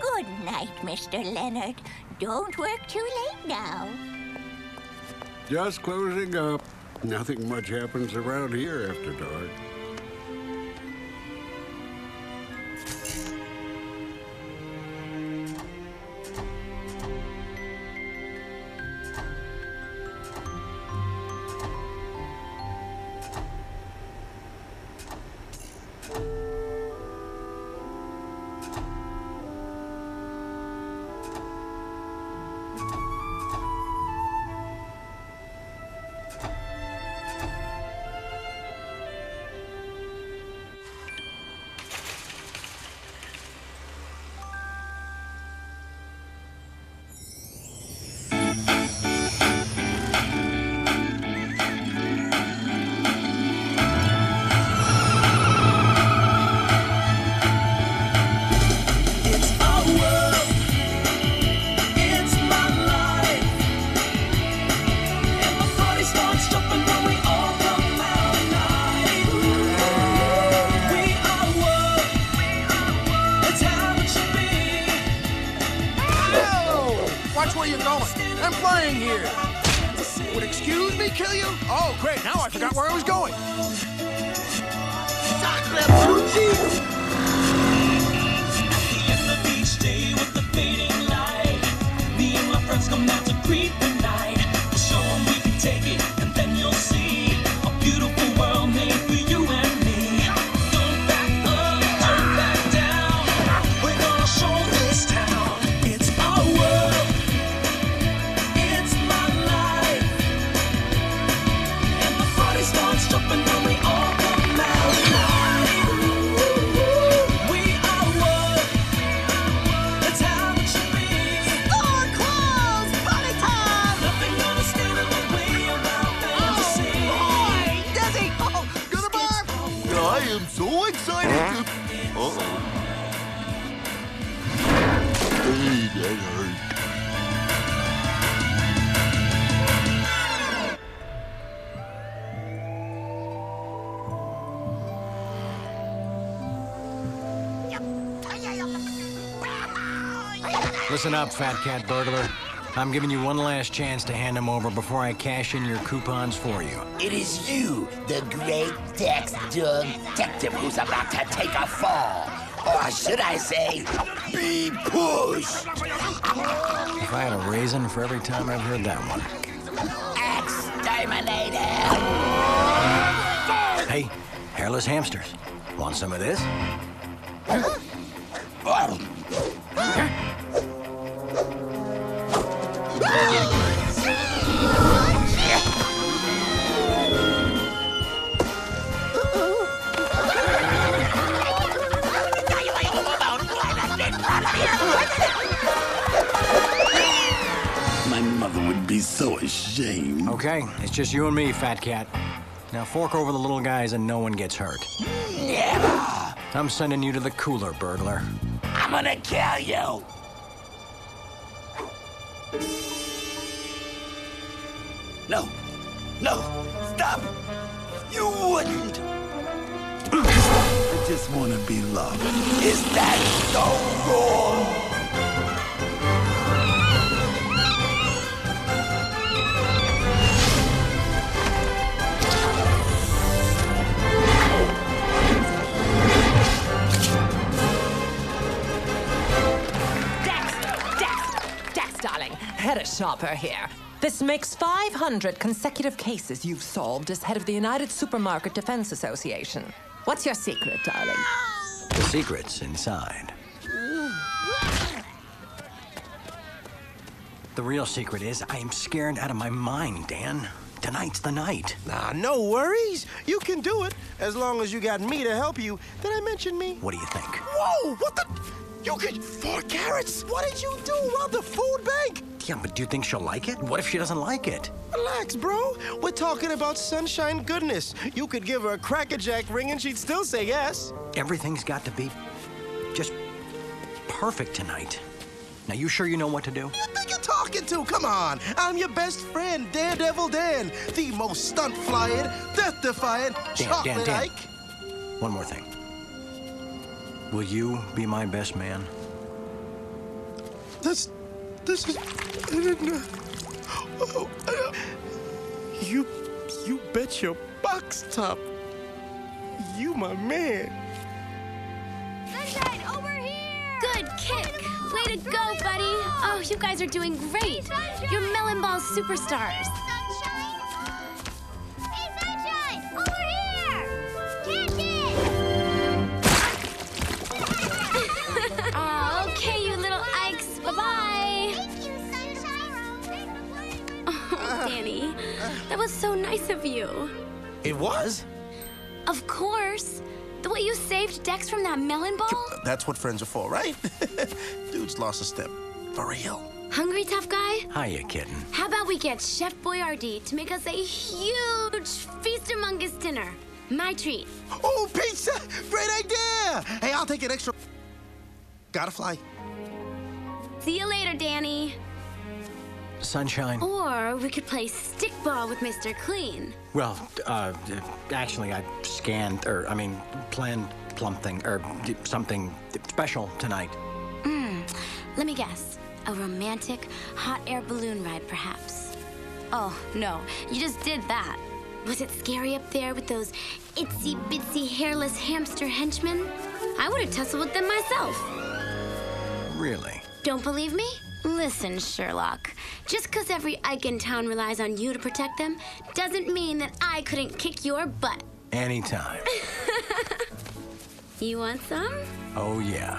Good night, Mr. Leonard. Don't work too late now. Just closing up. Nothing much happens around here after dark. Listen up, Fat Cat Burglar. I'm giving you one last chance to hand them over before I cash in your coupons for you. It is you, the great Dex detective, who's about to take a fall. Or should I say, be pushed. If I had a raisin for every time I've heard that one. Exterminator! Hey, hairless hamsters. Want some of this? My Okay, it's just you and me, Fat Cat. Now fork over the little guys and no one gets hurt. Never! I'm sending you to the cooler, burglar. I'm gonna kill you! No! No! Stop! You wouldn't! I just want to be loved. Is that so wrong? Head a shopper here. This makes 500 consecutive cases you've solved as head of the United Supermarket Defense Association. What's your secret, darling? The secret's inside. The real secret is I am scared out of my mind, Dan. Tonight's the night. Nah, no worries. You can do it as long as you got me to help you. Did I mention me? What do you think? Whoa! What the? You could four carrots. What did you do? Rob the food bank? Yeah, but do you think she'll like it? What if she doesn't like it? Relax, bro. We're talking about sunshine goodness. You could give her a crackerjack ring and she'd still say yes. Everything's got to be just perfect tonight. Now, you sure you know what to do? You think you're talking to? Come on. I'm your best friend, Daredevil Dan, the most stunt flying, death defying, Dan, chocolate Dan, Dan. Ike. One more thing. Will you be my best man? This, this is. I didn't know. Oh, uh, you, you bet your box top. You my man. Sunshine, over here! Good kick! Way to go, buddy! Oh, you guys are doing great! You're Melon Ball superstars! Was so nice of you. It was? Of course. The way you saved Dex from that melon ball? That's what friends are for, right? Dude's lost a step. For real. Hungry, tough guy? Hiya, kitten. How about we get Chef Boyardee to make us a huge feast-amongst dinner? My treat. Oh, pizza! Great idea! Hey, I'll take an extra. Gotta fly. See you later, Danny. Sunshine. Or we could play stickball with Mr. Clean. Well, uh, actually, I scanned, or I mean, planned something, or something special tonight. Hmm. Let me guess. A romantic hot air balloon ride, perhaps. Oh, no. You just did that. Was it scary up there with those itsy bitsy hairless hamster henchmen? I would have tussled with them myself. Really? Don't believe me? Listen, Sherlock. Just because every Ike in town relies on you to protect them doesn't mean that I couldn't kick your butt. Anytime. You want some? Oh, yeah.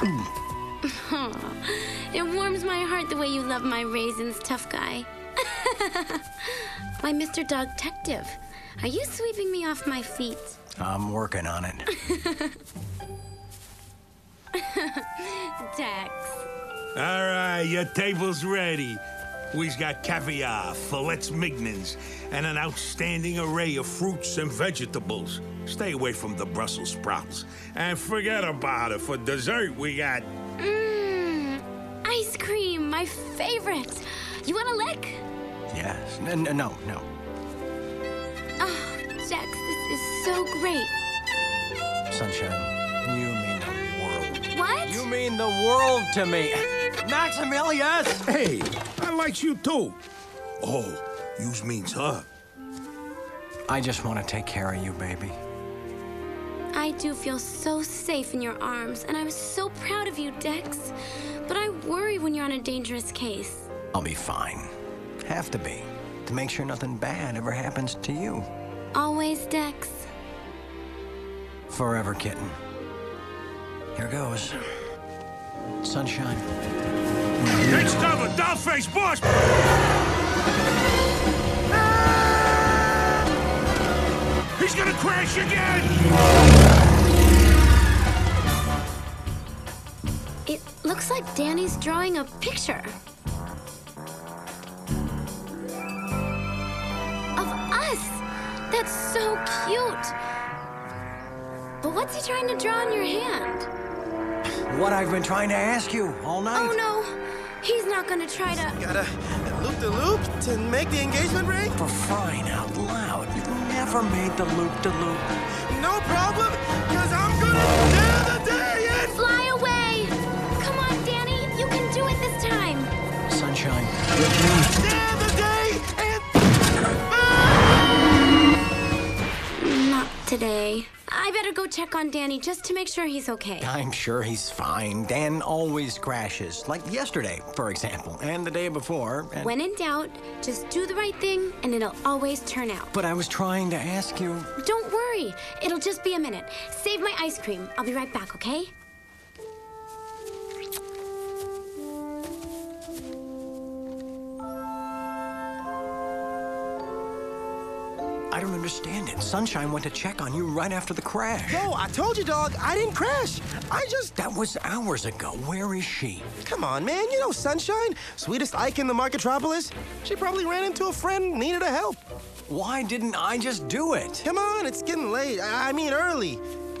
it warms my heart the way you love my raisins, tough guy. Why, Mr. Dog Detective, are you sweeping me off my feet? I'm working on it. Dex. All right, your table's ready. We've got caviar, fillets mignons, and an outstanding array of fruits and vegetables. Stay away from the Brussels sprouts. And forget about it. For dessert, we got. Mmm, ice cream, my favorite. You want a lick? Yes. N- n- no, no. Ah, oh, Dex, this is so great. Sunshine, you mean the world. What? You mean the world to me. Maximilius! Hey, I like you too. Oh, yous means her. I just want to take care of you, baby. I do feel so safe in your arms, and I'm so proud of you, Dex. But I worry when you're on a dangerous case. I'll be fine. Have to be. To make sure nothing bad ever happens to you. Always, Dex. Forever, kitten. Here goes. Sunshine. Takes cover, dollface boss! He's gonna crash again! It looks like Danny's drawing a picture. Of us! That's so cute! But what's he trying to draw on your hand? What I've been trying to ask you all night. Oh no! He's not gonna try to. Gotta loop the loop to make the engagement ring? For crying out loud. You've never made the loop the loop. No problem, because I'm gonna tear the day in! Fly away! Come on, Danny! You can do it this time! Sunshine, with today. I better go check on Danny just to make sure he's okay. I'm sure he's fine. Dan always crashes. Like yesterday, for example, and the day before. And... When in doubt, just do the right thing and it'll always turn out. But I was trying to ask you. Don't worry. It'll just be a minute. Save my ice cream. I'll be right back, okay? I don't understand it. Sunshine went to check on you right after the crash. No, I told you, dog. I didn't crash. I just. That was hours ago. Where is she? Come on, man. You know Sunshine, sweetest Ike in the Marketropolis. She probably ran into a friend, needed a help. Why didn't I just do it? Come on, it's getting late. I I mean, early.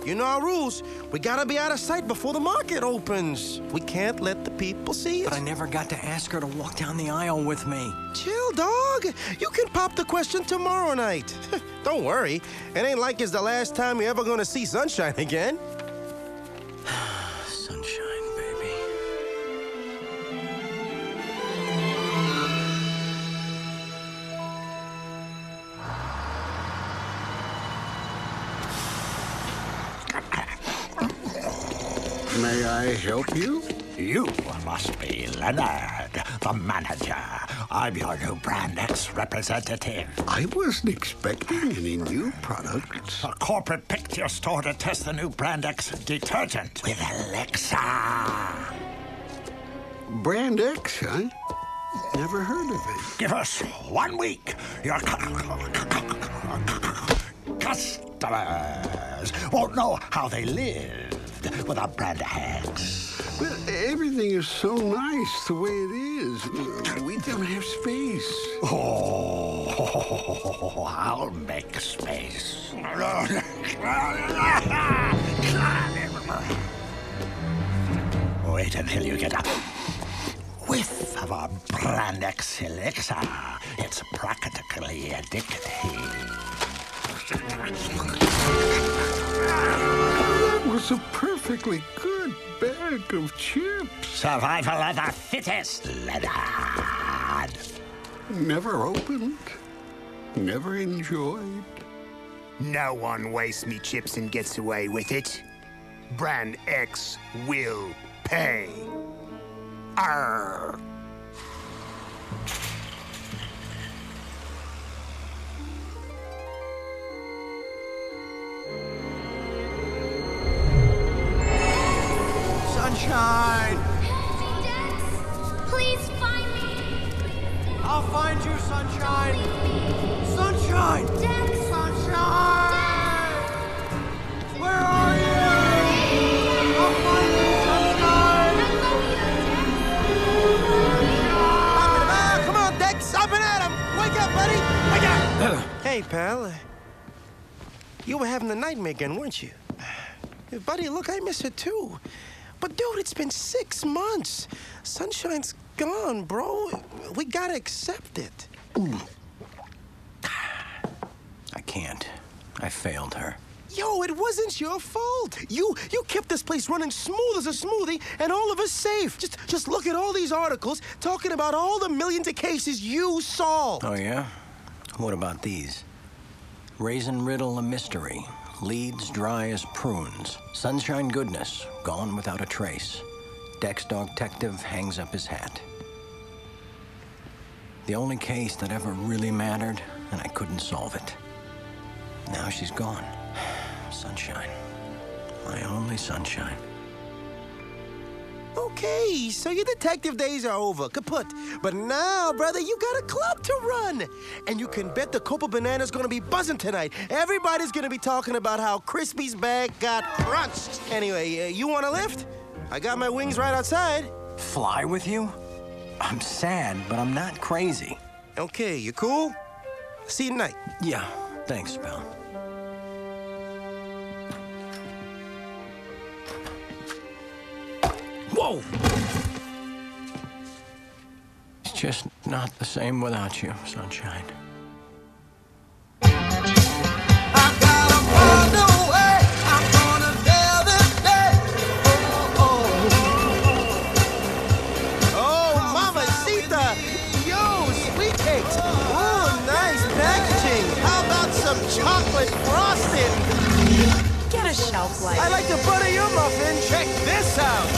You know our rules. We gotta be out of sight before the market opens. We can't let the people see us. But. I never got to ask her to walk down the aisle with me. Chill, dog. You can pop the question tomorrow night. Don't worry. It ain't like it's the last time you're ever gonna see sunshine again. May I help you? You must be Leonard, the manager. I'm your new Brand X representative. I wasn't expecting any new products. A corporate picked your store to test the new Brand X detergent with Alexa. Brand X, huh? Never heard of it. Give us one week. Your cu- customers won't know how they lived without Brand X. But everything is so nice the way it is. We don't have space. Oh, I'll make space. Wait until you get a whiff of our brand X elixir. Ah, it's practically addictive. Was a perfectly good bag of chips. Survival of the fittest, Leonard. Never opened. Never enjoyed. No one wastes me chips and gets away with it. Brand X will pay. Arr. Sunshine! Please find me. I'll find you, Sunshine! Sunshine! Sunshine! Where are you? I'll find you, Sunshine! Ah, Come on, Dex! Up and at him! Wake up, buddy! Wake up! Hey, pal. You were having a nightmare again, weren't you? Buddy, look, I miss her too. But dude, it's been six months. Sunshine's gone, bro. We gotta accept it. I can't. I failed her. Yo, it wasn't your fault. You you kept this place running smooth as a smoothie, and all of us safe. Just just look at all these articles talking about all the millions of cases you solved. Oh, yeah? What about these? Raisin Riddle a mystery. Leads dry as prunes. Sunshine goodness, gone without a trace. Dex Dog Detective hangs up his hat. The only case that ever really mattered, and I couldn't solve it. Now she's gone. Sunshine. My only sunshine. Okay, so your detective days are over, kaput. But now, brother, you got a club to run. And you can bet the Copa Banana's gonna be buzzing tonight. Everybody's gonna be talking about how Crispy's bag got crunched. Anyway, uh, you want a lift? I got my wings right outside. Fly with you? I'm sad, but I'm not crazy. Okay, you cool? See you tonight. Yeah, thanks, pal. Whoa! It's just not the same without you, sunshine. Oh, oh, oh. oh mamacita! Yo, sweet cakes! Oh, nice packaging! How about some chocolate frosting? Get a shelf light. I like to butter your muffin. Check this out!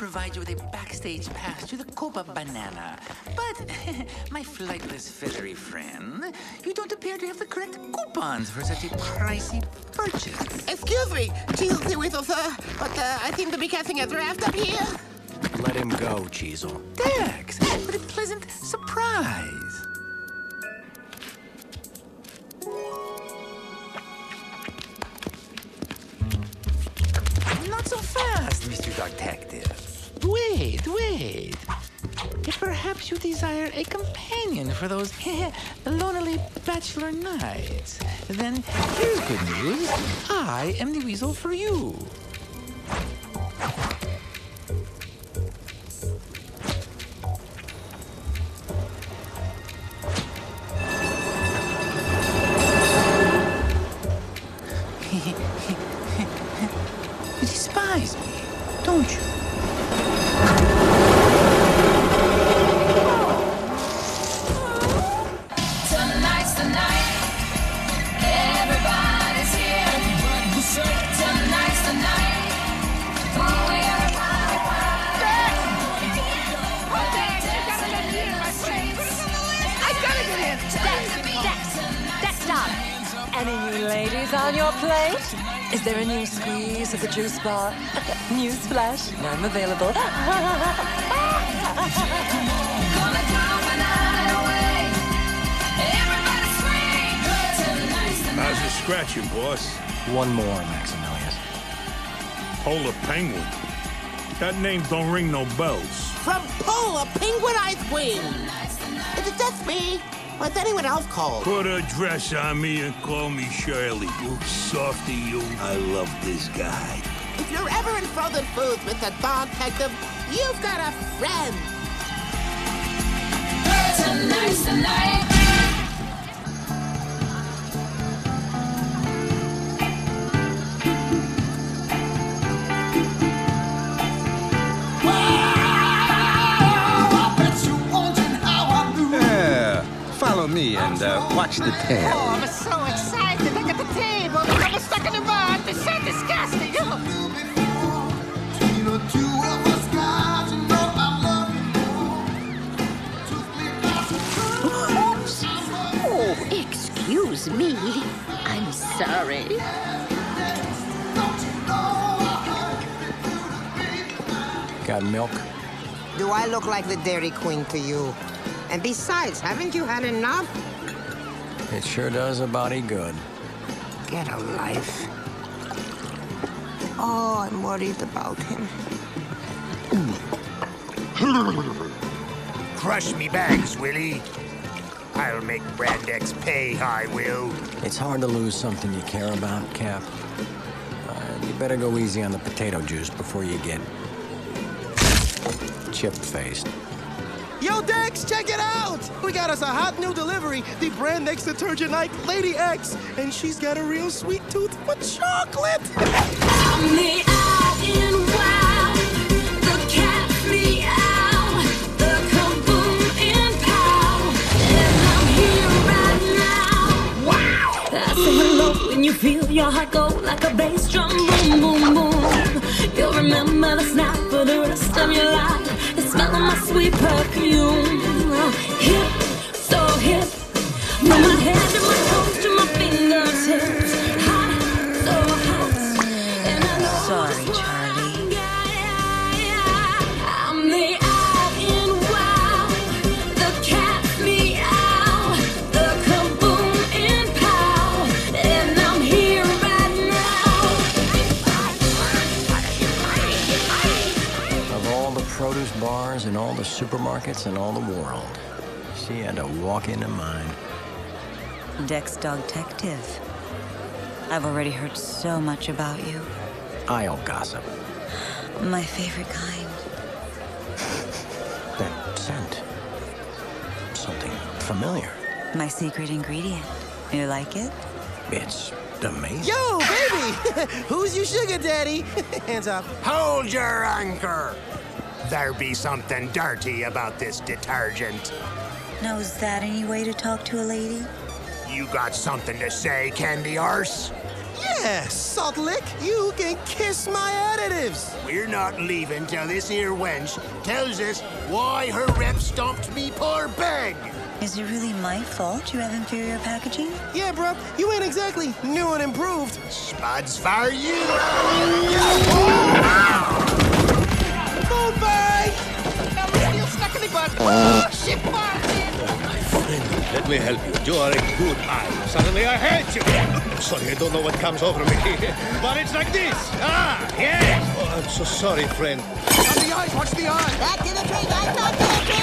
provide you with a backstage pass to the Copa Banana. But, my flightless feathery friend, you don't appear to have the correct coupons for such a pricey purchase. Excuse me, Cheasel the Weasel, sir, but uh, I seem to be casting a draft up here. Let him go, Cheasel. Dex, what a pleasant surprise. If perhaps you desire a companion for those lonely bachelor nights, then here's good news. I am the weasel for. You bar? News flash, I'm available. How's the scratching, boss? One more, Maximilius. Polar Penguin. That name don't ring no bells. From Polar Penguin Ice Cream. Is it just me? What's anyone else called? Put a dress on me and call me Shirley. Ooh, softy you. I love this guy. If you're ever in frozen foods with the dog detective, you've got a friend. Tonight's the night. Yeah, follow me and uh, watch the Oh. I'm so excited. Look at the table. I'm stuck in the mud. It's so disgusting. Oh, excuse me. I'm sorry. Got milk? Do I look like the Dairy Queen to you? And besides, haven't you had enough? It sure does a body good. Get a life. Oh, I'm worried about him. Crush me bags, Willie. I'll make Brand X pay, I will. It's hard to lose something you care about, Cap. Uh, you better go easy on the potato juice before you get chip-faced. Yo, Dex, check it out! We got us a hot new delivery, the brand X detergent like Lady X, and she's got a real sweet tooth for chocolate. Say hello when you feel your heart go like a bass drum. Boom, boom, boom. You'll remember the snap for the rest of your life. The smell of my sweet perfume. Hip, so hip. From my head to my toes in all the supermarkets in all the world, she had to walk into mine. Dex Dog Detective. I've already heard so much about you. Aisle gossip. My favorite kind. That scent. Something familiar. My secret ingredient. You like it? It's amazing. Yo, baby! Who's your sugar daddy? Hands up. Hold your anchor. There be something dirty about this detergent. Now, is that any way to talk to a lady? You got something to say, Candy Arse? Yeah, Salt Lick, you can kiss my additives. We're not leaving till this here wench tells us why her rep stomped me poor bag. Is it really my fault you have inferior packaging? Yeah, bro, you ain't exactly new and improved. Spuds for you. Move back! You stuck in the butt. Oh, shit, Let me help you. You are a good eye. Suddenly I hate you. Sorry, I don't know what comes over me. but it's like this. Ah, yes. Oh, I'm so sorry, friend. Watch the eyes, watch the eyes. Back to the tree, guys, back to the tree!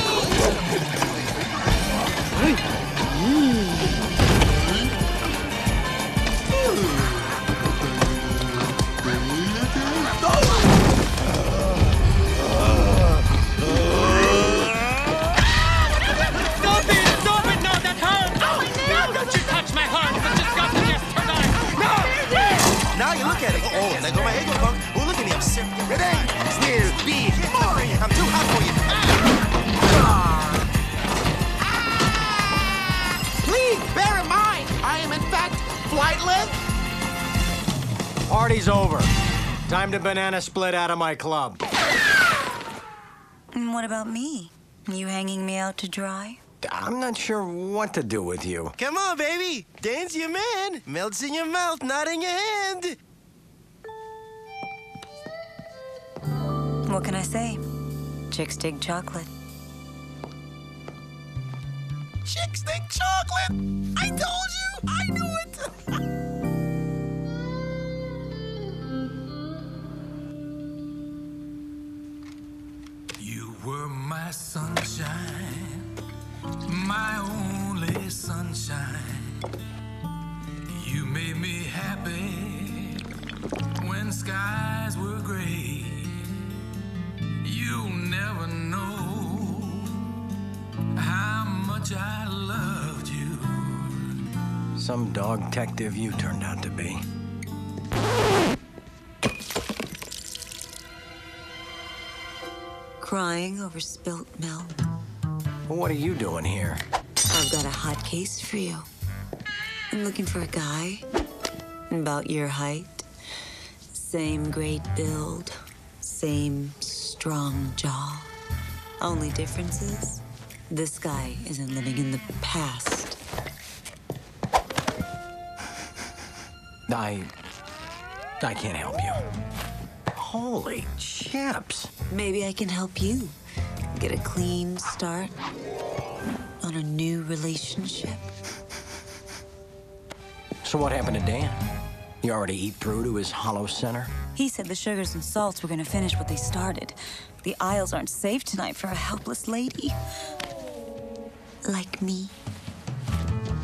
There go oh, my ego punk. Oh, look at me, I'm sick. Revenge will be Sorry, I'm too hot for you. Ah! Please bear in mind, I am in fact flightless. Party's over. Time to banana split out of my club. And what about me? You hanging me out to dry? I'm not sure what to do with you. Come on, baby. Dance your man. Melts in your mouth, not in your hand. What can I say? Chicks dig chocolate. Chick stick chocolate. I told you. I knew it. You were my sunshine, my only sunshine. You made me happy when skies were gray. You never know how much I loved you. Some dog detective you turned out to be. Crying over spilt milk. Well, What are you doing here? I've got a hot case for you. I'm looking for a guy about your height. Same great build, same strong jaw. Only difference is this guy isn't living in the past. I. I can't help you. Holy chips. Maybe I can help you get a clean start on a new relationship. So, what happened to Dan? You already eat through to his hollow center? He said the sugars and salts were going to finish what they started. The aisles aren't safe tonight for a helpless lady. Like me.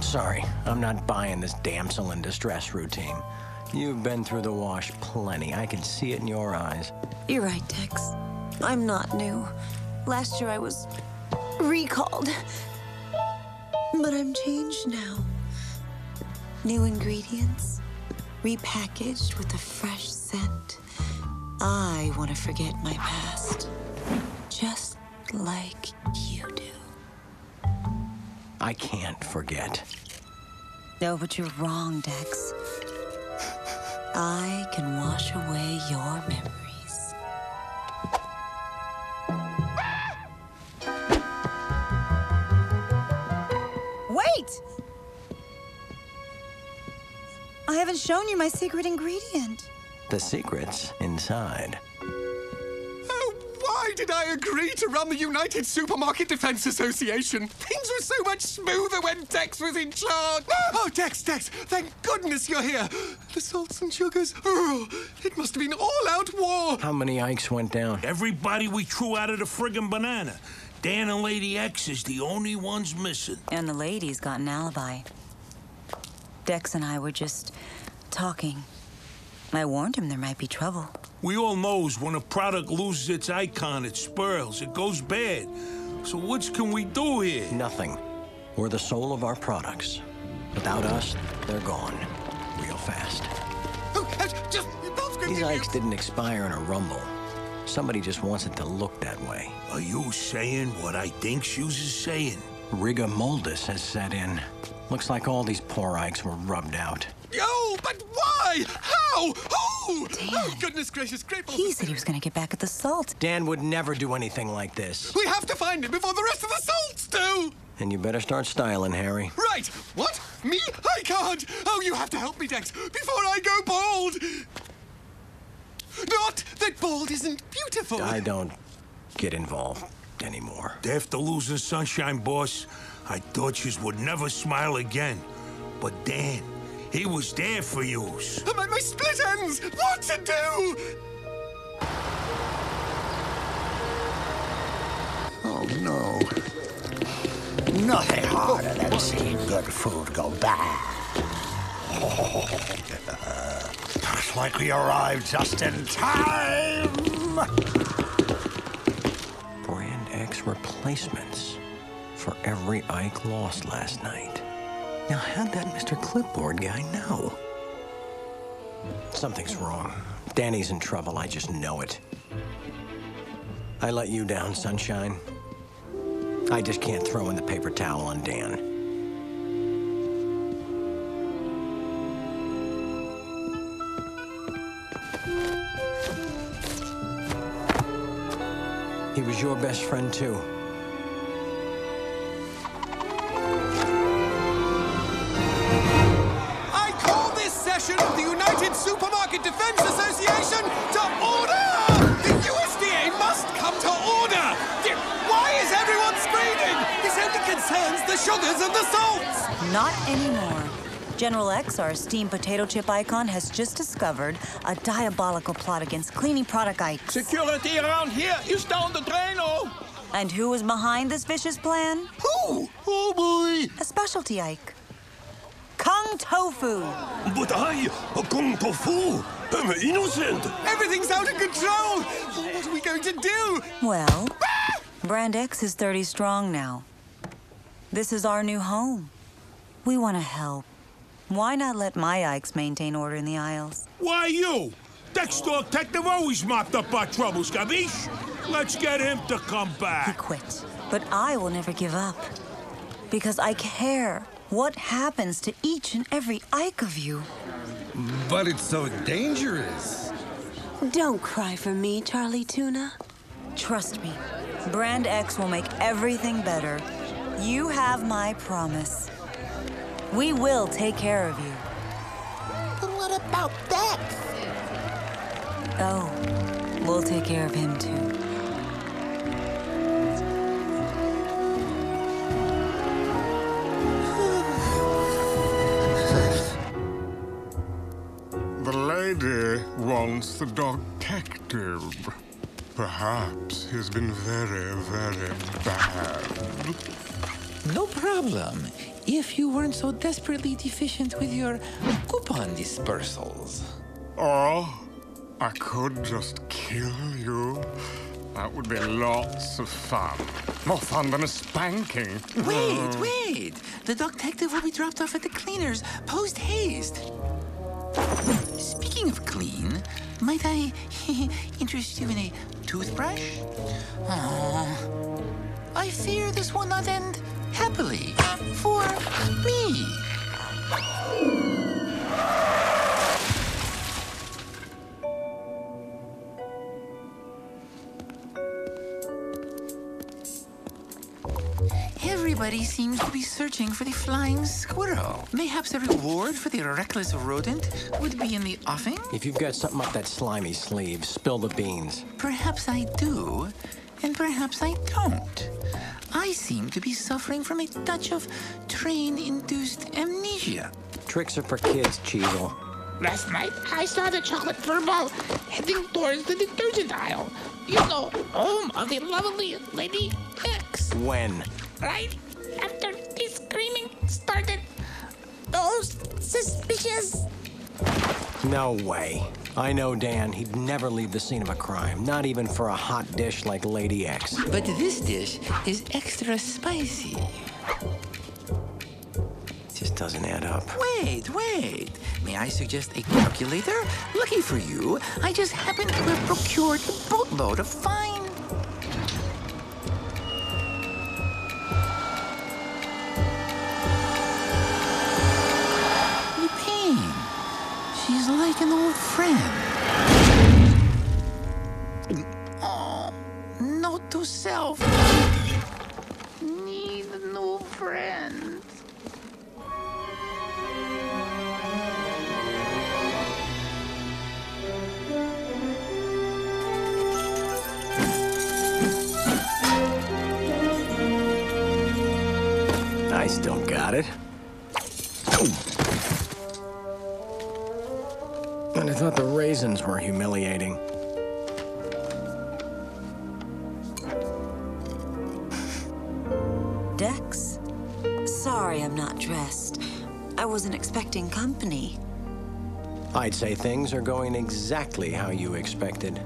Sorry, I'm not buying this damsel in distress routine. You've been through the wash plenty. I can see it in your eyes. You're right, Tex. I'm not new. Last year I was recalled. But I'm changed now. New ingredients, repackaged with a fresh I want to forget my past. Just like you do. I can't forget. No, but you're wrong, Dex. I can wash away your memories. Wait! I haven't shown you my secret ingredient. The secret's inside. Oh, why did I agree to run the United Supermarket Defense Association? Things were so much smoother when Tex was in charge. Oh, Tex, Tex, thank goodness you're here. The salts and sugars. Oh, it must have been all-out war. How many Ikes went down? Everybody we threw out of the friggin' banana. Dan and Lady X is the only ones missing. And the lady's got an alibi. Dex and I were just talking. I warned him there might be trouble. We all knows when a product loses its icon, it spirals, it goes bad. So what can we do here? Nothing. We're the soul of our products. Without us, they're gone. Real fast. Just those could These give Ikes didn't expire in a rumble. Somebody just wants it to look that way. Are you saying what I think Shoes is saying? Rigor moldus has set in. Looks like all these poor Ikes were rubbed out. Oh, but why? How? Who? Oh, goodness gracious, great balls He said he was going to get back at the salt. Dan would never do anything like this. We have to find him before the rest of the salts do! And you better start styling, Harry. Right! What? Me? I can't! Oh, you have to help me, Dex, before I go bald! Not that bald isn't beautiful! I don't get involved anymore. After losing Sunshine, boss, I thought yous would never smile again. But Dan, he was there for yous. My, my split ends! What to do? Oh, no. Nothing harder than seeing good food go bad. Looks like we arrived just in time. Brand X replacements for every Ike lost last night. Now, how'd that Mr. Clipboard guy know? Something's wrong. Danny's in trouble. I just know it. I let you down, Sunshine. I just can't throw in the paper towel on Dan. He was your best friend, too. The sugars and the salts! Not anymore. General X, our esteemed potato chip icon, has just discovered a diabolical plot against cleaning product Ike. Security around here is down the drain, oh! And who is behind this vicious plan? Who? Oh boy! A specialty Ike. Kung Tofu. But I, Kung Tofu, am innocent. Everything's out of control! What are we going to do? Well, ah! Brand X is 30 strong now. This is our new home. We want to help. Why not let my Ikes maintain order in the aisles? Why you? Dexter Detective always mopped up our troubles, Gabish. Let's get him to come back. He quit. But I will never give up. Because I care what happens to each and every Ike of you. But it's so dangerous. Don't cry for me, Charlie Tuna. Trust me, Brand X will make everything better. You have my promise. We will take care of you. But what about Dex? Oh, we'll take care of him too. The lady wants the dog detective. Perhaps he's been very, very bad. No problem. If you weren't so desperately deficient with your coupon dispersals. Or I could just kill you. That would be lots of fun. More fun than a spanking. Wait, wait. The detective will be dropped off at the cleaners post haste. Speaking of clean, might I interest you in a toothbrush? Oh, I fear this will not end happily for me. Everybody seems to be searching for the flying squirrel. Mayhaps a reward for the reckless rodent would be in the offing? If you've got something up that slimy sleeve, spill the beans. Perhaps I do, and perhaps I don't. I seem to be suffering from a touch of train-induced amnesia. Tricks are for kids, Cheasel. Last night, I saw the chocolate furball heading towards the detergent aisle. You know, home of the lovely Lady X. When? Right after the screaming started. Those suspicious. No way. I know Dan. He'd never leave the scene of a crime, not even for a hot dish like Lady X. But this dish is extra spicy. Just doesn't add up. Wait, wait. May I suggest a calculator? Lucky for you, I just happen to have procured a boatload of fine. Friend. Oh, note to self. Need a new friend. I still got it. I thought the raisins were humiliating. Dex? Sorry I'm not dressed. I wasn't expecting company. I'd say things are going exactly how you expected.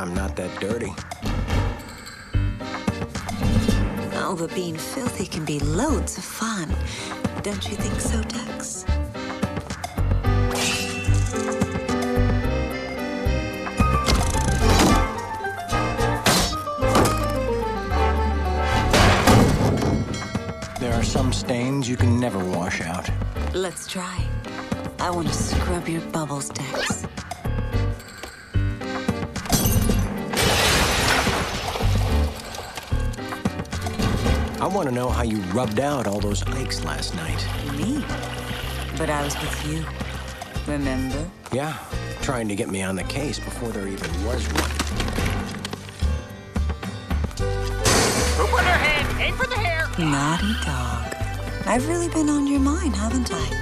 I'm not that dirty. Oh, but being filthy can be loads of fun. Don't you think so, Dex? There are some stains you can never wash out. Let's try. I want to scrub your bubbles, Dex. Want to know how you rubbed out all those Ikes last night. Me? But I was with you. Remember? Yeah, trying to get me on the case before there even was one. Poop on her head, aim for the hair. Naughty dog. I've really been on your mind, haven't I?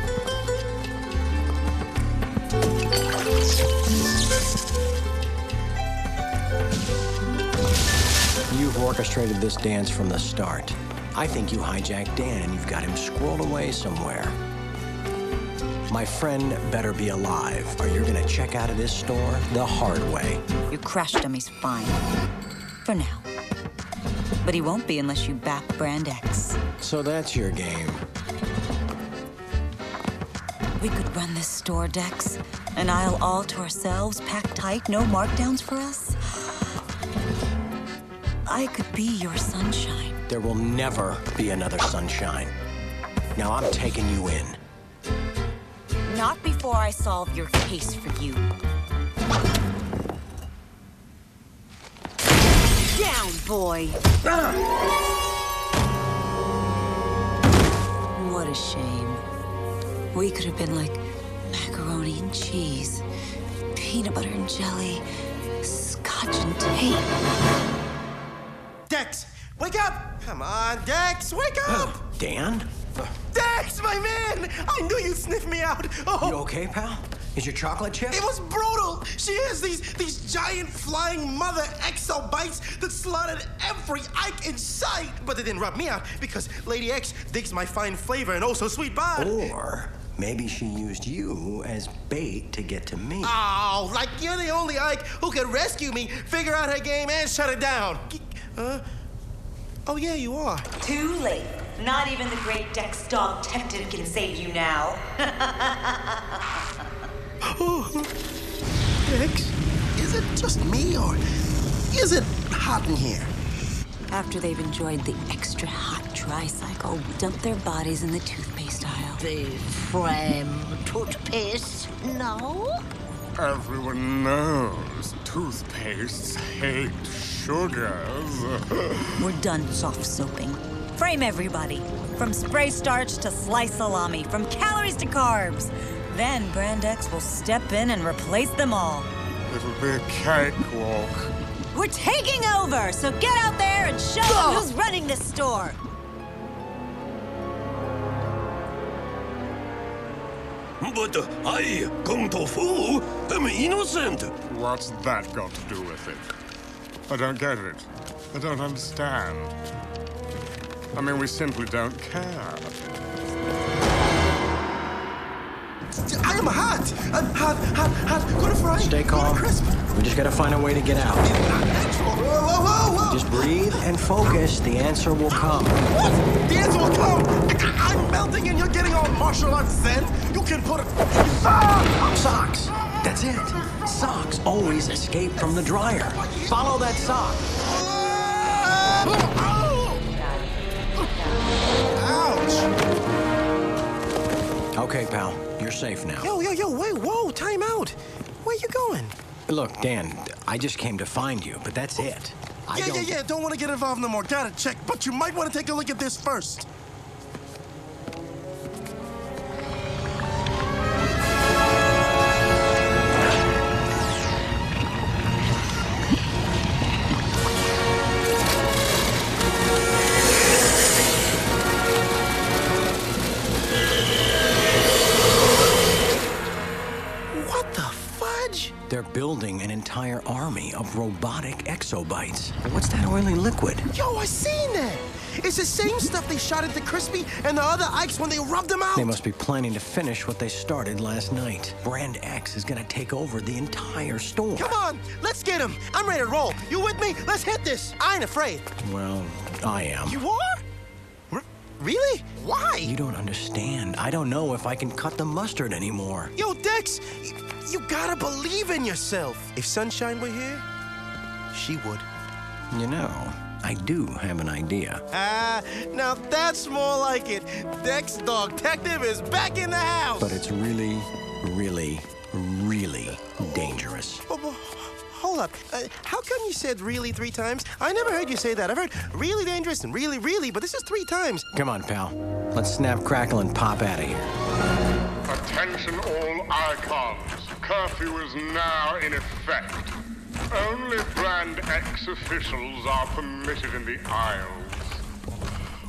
You've orchestrated this dance from the start. I think you hijacked Dan and you've got him squirreled away somewhere. My friend better be alive, or you're gonna check out of this store the hard way. Your crash dummy's fine. For now. But he won't be unless you back Brand X. So that's your game. We could run this store, Dex. An aisle all to ourselves, packed tight, no markdowns for us. I could be your sunshine. There will never be another sunshine. Now I'm taking you in. Not before I solve your case for you. Down, boy. What a shame. We could have been like macaroni and cheese, peanut butter and jelly, scotch and tape. Dex, wake up! Come on, Dex, wake up! Dan? Dex, my man! I knew you'd sniff me out. Oh, You okay, pal? Is your chocolate chip? it was brutal. She has these these giant flying mother XL bites that slaughtered every Ike in sight. But they didn't rub me out because Lady X digs my fine flavor and oh so sweet bod. Or maybe she used you as bait to get to me. Oh, like you're the only Ike who could rescue me, figure out her game, and shut it down. Uh, oh, yeah, you are. Too late. Not even the great Dex Dog Detective can save you now. Oh, Dex, is it just me or is it hot in here? After they've enjoyed the extra hot dry tricycle, dump their bodies in the toothpaste aisle. The frame toothpaste? No? Everyone knows toothpastes hate sugars. We're done soft soaping. Frame everybody. From spray starch to sliced salami, from calories to carbs. Then Brand X will step in and replace them all. It'll be a cakewalk. We're taking over, so get out there and show them who's running this store. But I, Kung Tofu, am innocent. What's that got to do with it? I don't get it. I don't understand. I mean, we simply don't care. I am hot. I'm hot, hot, hot. Gonna fry. Stay calm. We just gotta find a way to get out. Whoa, whoa, whoa, whoa. Just breathe and focus. The answer will come. What? The answer will come. I- I'm melting and you're getting all martial arts zen. You can put a... Ah! Socks. That's it. Socks always escape from the dryer. Follow that sock. Ouch! Okay, pal. You're safe now. Yo, yo, yo, wait, whoa, time out. Where you going? Look, Dan, I just came to find you, but that's it. I yeah, don't... yeah, yeah, don't want to get involved no more. Gotta check, but you might want to take a look at this first. They're building an entire army of robotic exobites. What's that oily liquid? Yo, I seen that. It's the same stuff they shot at the Crispy and the other Ikes when they rubbed them out. They must be planning to finish what they started last night. Brand X is gonna take over the entire store. Come on, let's get him. I'm ready to roll. You with me? Let's hit this. I ain't afraid. Well, I am. You are? Really? Why? You don't understand. I don't know if I can cut the mustard anymore. Yo, Dex, you, you gotta believe in yourself. If Sunshine were here, she would. You know, I do have an idea. Ah, now that's more like it. Dex Dog Detective is back in the house. But it's really, really, really dangerous. Hold up. Uh, how come you said really three times? I never heard you say that. I've heard really dangerous and really, really, but this is three times. Come on, pal. Let's snap, crackle, and pop out of here. Attention all icons. Curfew is now in effect. Only Brand X officials are permitted in the aisles.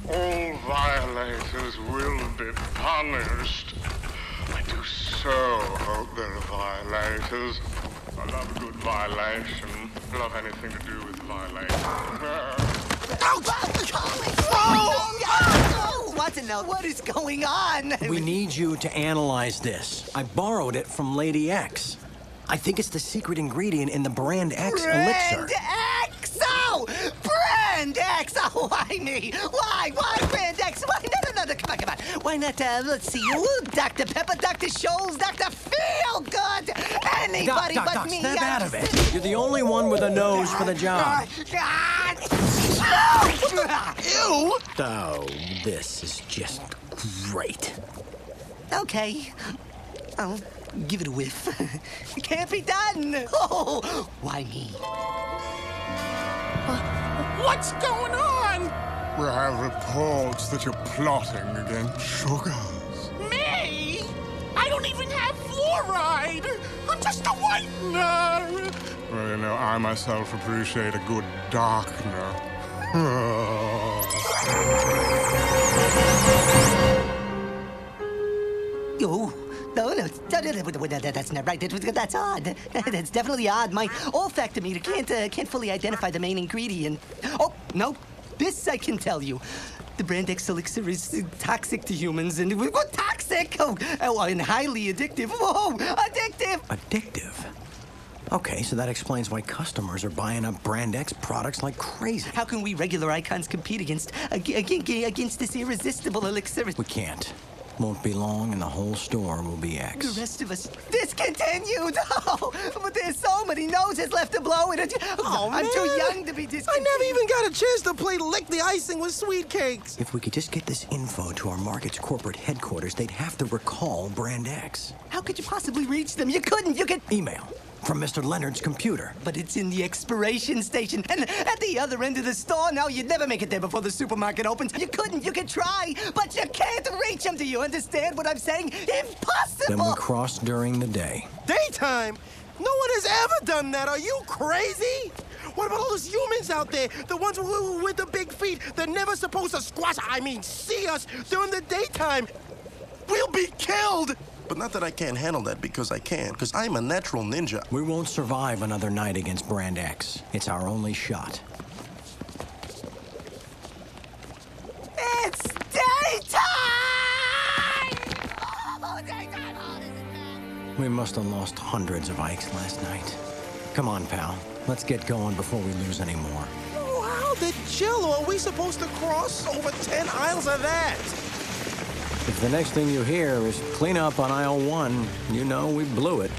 All violators will be punished. I do so hope there are violators. I love a good violation. Love anything to do with violation. Oh! What in the... What is going on? We need you to analyze this. I borrowed it from Lady X. I think it's the secret ingredient in the Brand X elixir. Brand X! Oh! Brand X! Oh, why me? Why? Why Brand X? Why? No, no, no, no, come on, come on. Why not, uh, let's see, you, Dr. Pepper, Dr. Scholl's, Dr. Feelgood, anybody Doc, but Doc, me. snap out of it. You're the only one with a nose for the job. Ew! Oh, this is just great. Okay. I'll give it a whiff. it can't be done. Oh, why me? What's going on? We have reports that you're plotting against sugars. Me? I don't even have fluoride. I'm just a whitener. Well, you know, I myself appreciate a good darkener. Oh, no, that's not right. That's odd. That's definitely odd. My olfactometer can't uh, can't fully identify the main ingredient. Oh, no, this I can tell you. The brand X elixir is toxic to humans, and what toxic? Oh, oh, and highly addictive. Whoa, addictive! Addictive? Okay, so that explains why customers are buying up Brand X products like crazy. How can we regular icons compete against ag- ag- against this irresistible elixir? We can't. Won't be long, and the whole store will be X. The rest of us discontinued. Oh, but there's so many noses left to blow it. Oh, I'm too young to be discontinued. I never even got a chance to play lick the icing with sweet cakes. If we could just get this info to our market's corporate headquarters, they'd have to recall Brand X. How could you possibly reach them? You couldn't. You could. Email from Mr. Leonard's computer. But it's in the expiration station, and at the other end of the store. Now you'd never make it there before the supermarket opens. You couldn't. You could try, but you can't reach them. Do you understand what I'm saying? Impossible! Then Impossible. we cross during the day. Daytime? No one has ever done that. Are you crazy? What about all those humans out there? The ones who, with the big feet. They're never supposed to squash, I mean, see us during the daytime. We'll be killed. But not that I can't handle that because I can, because I'm a natural ninja. We won't survive another night against Brand X. It's our only shot. It's daytime. Oh, daytime. Oh, this is bad. We must have lost hundreds of Ikes last night. Come on, pal. Let's get going before we lose any more. Oh, how the jello are we supposed to cross over 10 aisles of that? If the next thing you hear is clean up on aisle one, you know we blew it.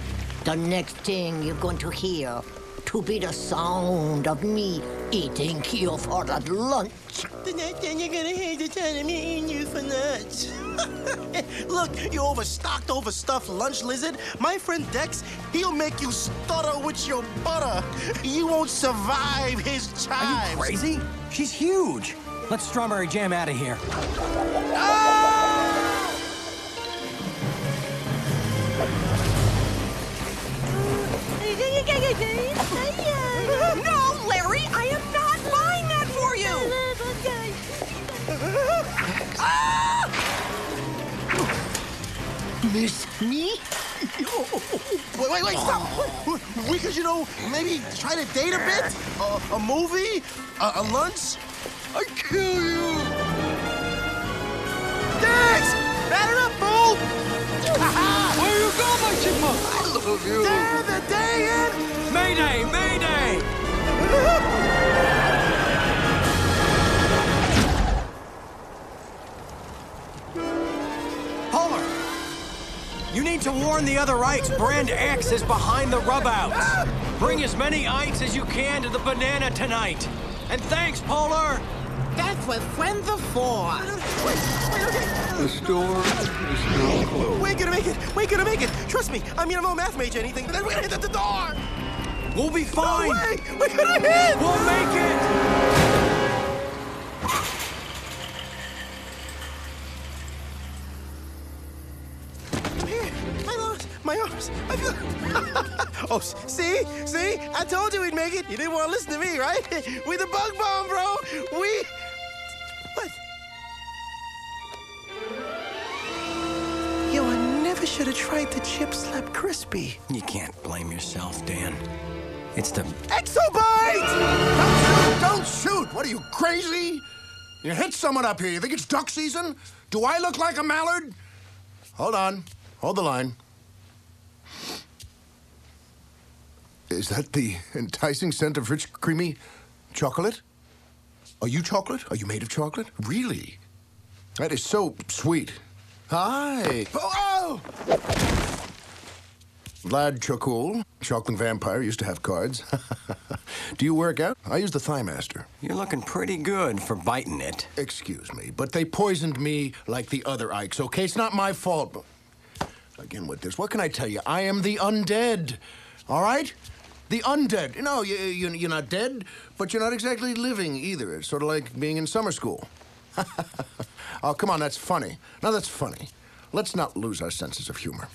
The next thing you're going to hear to be the sound of me eating you for the lunch. The next thing you're gonna hear the sound of me eating you for lunch. Look, you overstocked, overstuffed lunch lizard. My friend Dex, he'll make you stutter with your butter. You won't survive his chives. Are you crazy? She's huge. Let's strawberry jam out of here. No, Larry, I am not buying that for you! Miss me? wait, wait, wait, stop. We could, you know, maybe try to date a bit? A, a movie? A, a lunch? I kill you. Dex! Batter up, fool! Where you go, my chipmunk? I love you. There the day in. Mayday! Mayday! Homer! You need to warn the other Ikes Brand X is behind the rub outs. Ah! Bring as many Ikes as you can to the banana tonight. And thanks, Polar! That's what friends are for. The store is still closed. We're gonna make it. We're gonna make it. Trust me. I mean, I'm no math major or anything, but then we're gonna hit the door. We'll be fine. No way. We're gonna hit. We'll make it. Here, my arms, my arms. I feel. oh, see, see, I told you we'd make it. You didn't want to listen to me, right? We the bug bomb, bro. We. What? Yo, I never should have tried the chip slap crispy. You can't blame yourself, Dan. It's the Exobite! Don't shoot! What are you, crazy? You hit someone up here. You think it's duck season? Do I look like a mallard? Hold on. Hold the line. Is that the enticing scent of rich, creamy chocolate? Are you chocolate? Are you made of chocolate? Really? That is so sweet. Hi. Oh! oh! Vlad Chocool, chocolate vampire, used to have cards. Do you work out? I use the Thigh Master. You're looking pretty good for biting it. Excuse me, but they poisoned me like the other Ikes, okay? It's not my fault. Again with this, what can I tell you? I am the undead, all right? The undead. No, you, you, you're not dead, but you're not exactly living either. It's sort of like being in summer school. oh, come on, that's funny. Now that's funny. Let's not lose our senses of humor.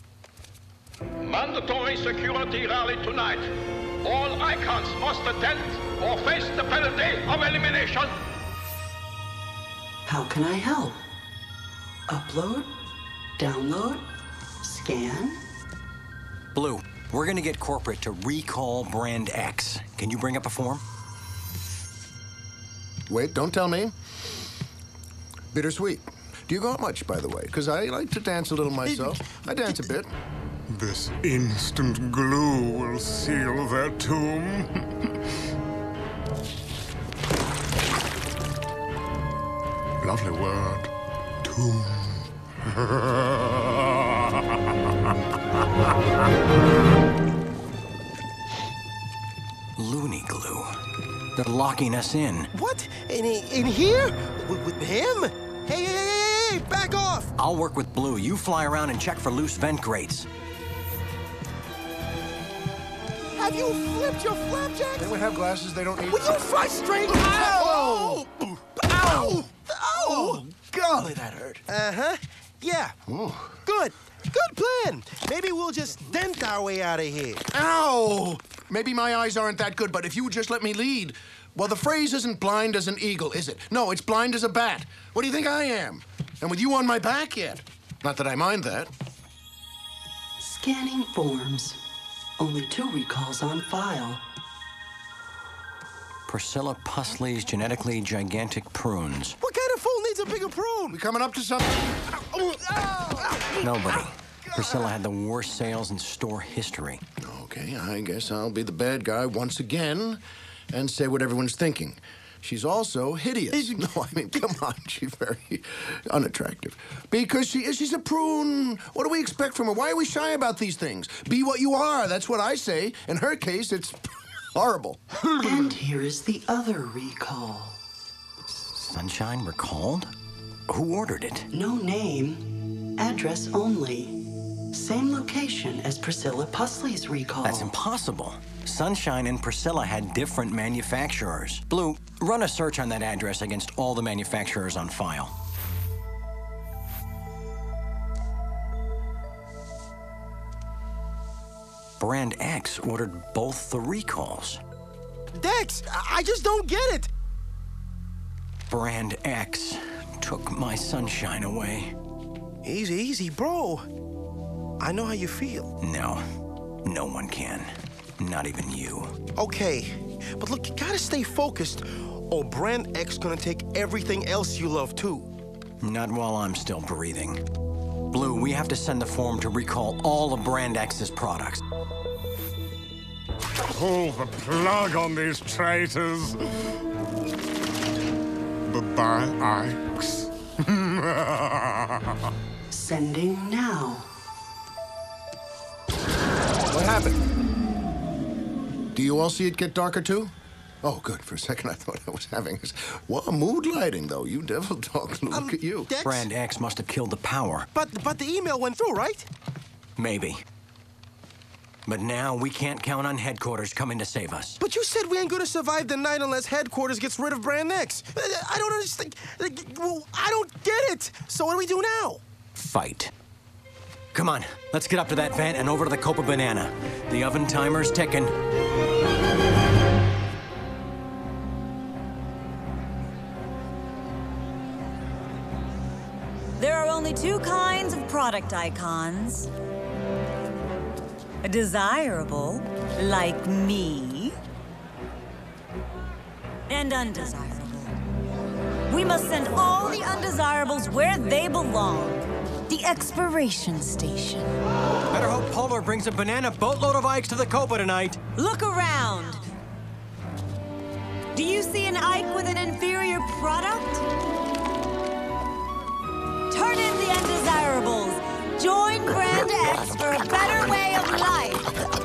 Mandatory security rally tonight. All icons must attend or face the penalty of elimination. How can I help? Upload? Download? Scan? Blue, we're gonna get corporate to recall Brand X. Can you bring up a form? Wait, don't tell me. Bittersweet. Do you go out much, by the way? Because I like to dance a little myself. I dance a bit. This instant glue will seal their tomb. Lovely word. Tomb. Loony glue. They're locking us in. What? In, in here? With, with him? Hey, hey, hey, hey, hey, back off! I'll work with Blue. You fly around and check for loose vent grates. Have you flipped your flapjacks? They would have glasses they don't need. Will you fly straight? Ow! Ow! Ow! Oh, golly, that hurt. Uh huh. Yeah. Good. Good plan. Maybe we'll just dent our way out of here. Ow! Maybe my eyes aren't that good, but if you would just let me lead. Well, the phrase isn't blind as an eagle, is it? No, it's blind as a bat. What do you think I am? And with you on my back yet? Not that I mind that. Scanning forms. Only two recalls on file. Priscilla Pusley's genetically gigantic prunes. What kind of fool needs a bigger prune? We coming up to something? Nobody. Priscilla had the worst sales in store history. Okay, I guess I'll be the bad guy once again and say what everyone's thinking. She's also hideous. No, I mean, come on, she's very unattractive. Because she is, she's a prune. What do we expect from her? Why are we shy about these things? Be what you are, that's what I say. In her case, it's horrible. and here is the other recall. Sunshine recalled? Who ordered it? No name, address only. Same location as Priscilla Pusley's recall. That's impossible. Sunshine and Priscilla had different manufacturers. Blue, run a search on that address against all the manufacturers on file. Brand X ordered both the recalls. Dex, I I just don't get it. Brand X took my sunshine away. Easy, easy, bro. I know how you feel. No, no one can. Not even you. Okay, but look, you gotta stay focused, or Brand X gonna take everything else you love too. Not while I'm still breathing. Blue, we have to send the form to recall all of Brand X's products. Pull the plug on these traitors. Bye-bye, Ikes. Sending now. What happened? Do you all see it get darker too? Oh, good. For a second, I thought I was having this. What mood lighting, though. You devil dog. Look at you. Dex? Brand X must have killed the power. But but the email went through, right? Maybe. But now we can't count on headquarters coming to save us. But you said we ain't gonna survive the night unless headquarters gets rid of Brand X. Uh, don't understand. I don't get it. So what do we do now? Fight. Come on, let's get up to that vent and over to the Copa Banana. The oven timer's ticking. There are only two kinds of product icons A desirable, like me, and undesirable. We must send all the undesirables where they belong the expiration station. Better hope Polar brings a banana boatload of Ikes to the Copa tonight. Look around. Do you see an Ike with an inferior product? Turn in the undesirables. Join Brand X for a better way of life.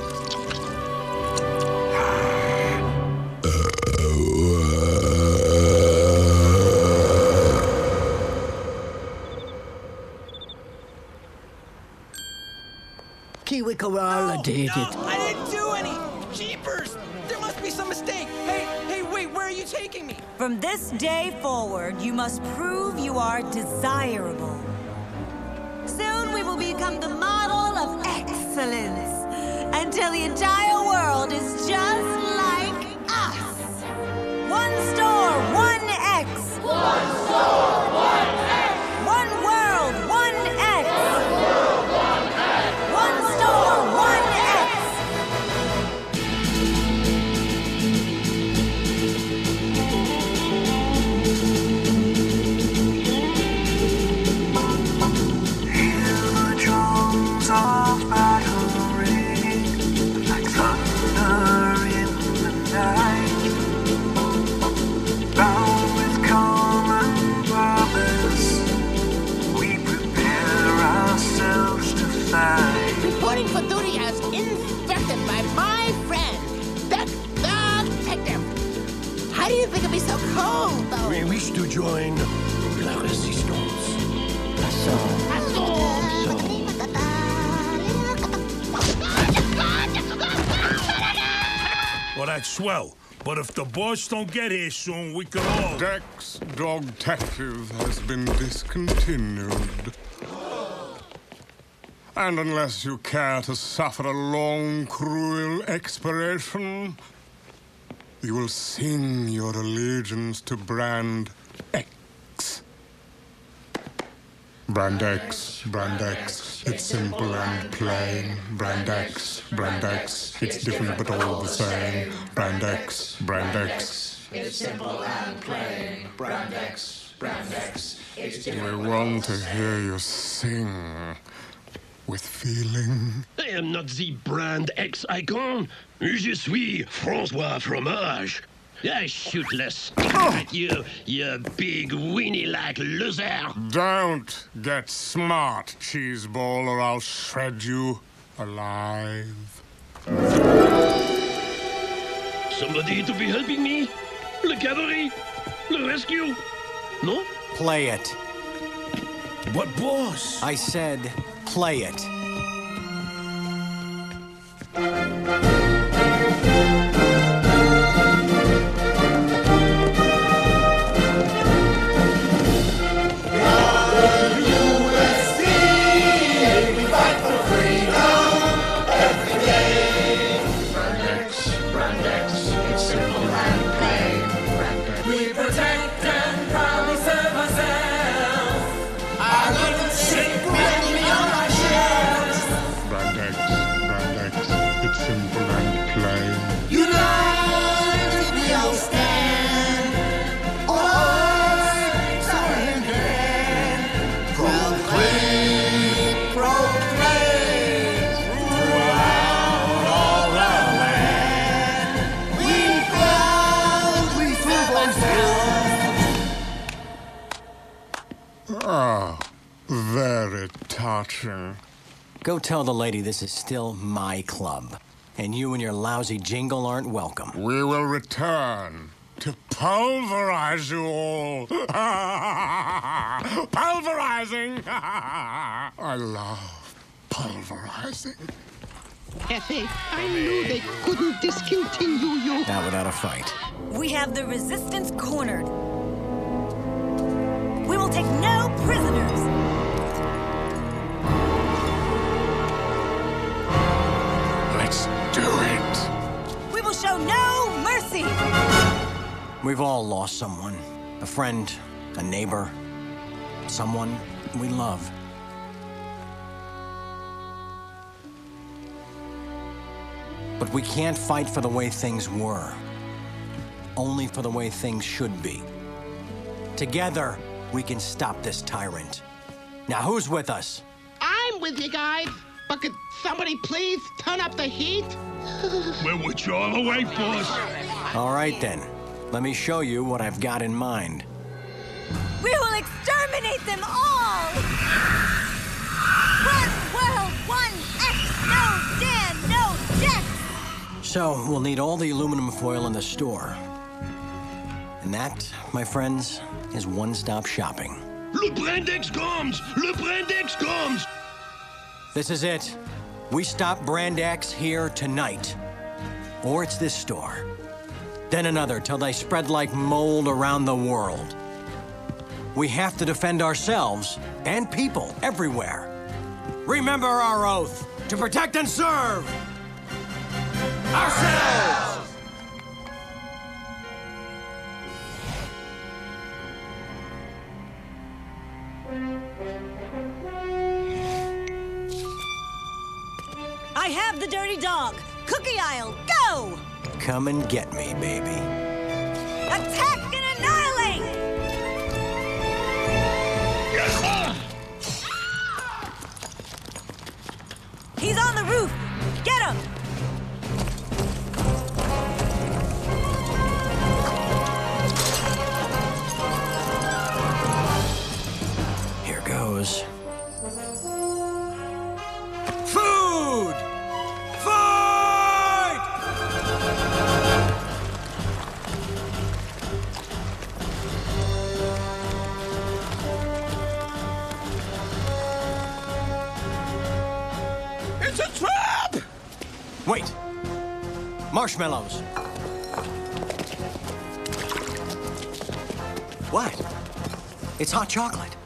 Kiwi Koala did it. I didn't do any! Jeepers! There must be some mistake! Hey, hey, wait, where are you taking me? From this day forward, you must prove you are desirable. Soon we will become the model of excellence until the entire world is just like us. One store, one X. One store, one X. But if the boss don't get here soon, we could all... Dex Dog Detective has been discontinued. And unless you care to suffer a long, cruel expiration, you will sing your allegiance to Brand X. Brand X, Brand X, it's simple and plain. Brand X, Brand X, it's different but all the same. Brand X, Brand X. It's simple and plain. Brand X, Brand X. It's different. We want to hear you sing with feeling. I am not the brand X icon. Je suis François Fromage. I shoot less. you, you big weenie-like loser. Don't get smart, cheeseball, or I'll shred you alive. Somebody to be helping me? Le cavalry? Le rescue? No? Play it. What boss? I said, play it. Touching. Go tell the lady this is still my club. And you and your lousy jingle aren't welcome. We will return to pulverize you all. Pulverizing! I love pulverizing. Effie, I knew they couldn't discontinue you. Not without a fight. We have the resistance cornered. We will take no prisoners. No mercy. We've all lost someone a friend, a neighbor, someone we love. But we can't fight for the way things were, only for the way things should be. Together, we can stop this tyrant. Now, who's with us? I'm with you guys, but could somebody please turn up the heat? We're with you all the way, boss. All right, then. Let me show you what I've got in mind. We will exterminate them all. One world, one X, no Dan, no Dex. So, we'll need all the aluminum foil in the store. And that, my friends, is one stop shopping. Le Brand X comes! Le Brand X comes! This is it. We stop Brand X here tonight. Or it's this store. Then another till they spread like mold around the world. We have to defend ourselves and people everywhere. Remember our oath to protect and serve ourselves! I have the dirty dog. Cookie aisle, go! Come and get me, baby. Attack and annihilate! He's on the roof! Get him! Marshmallows. What? It's hot chocolate.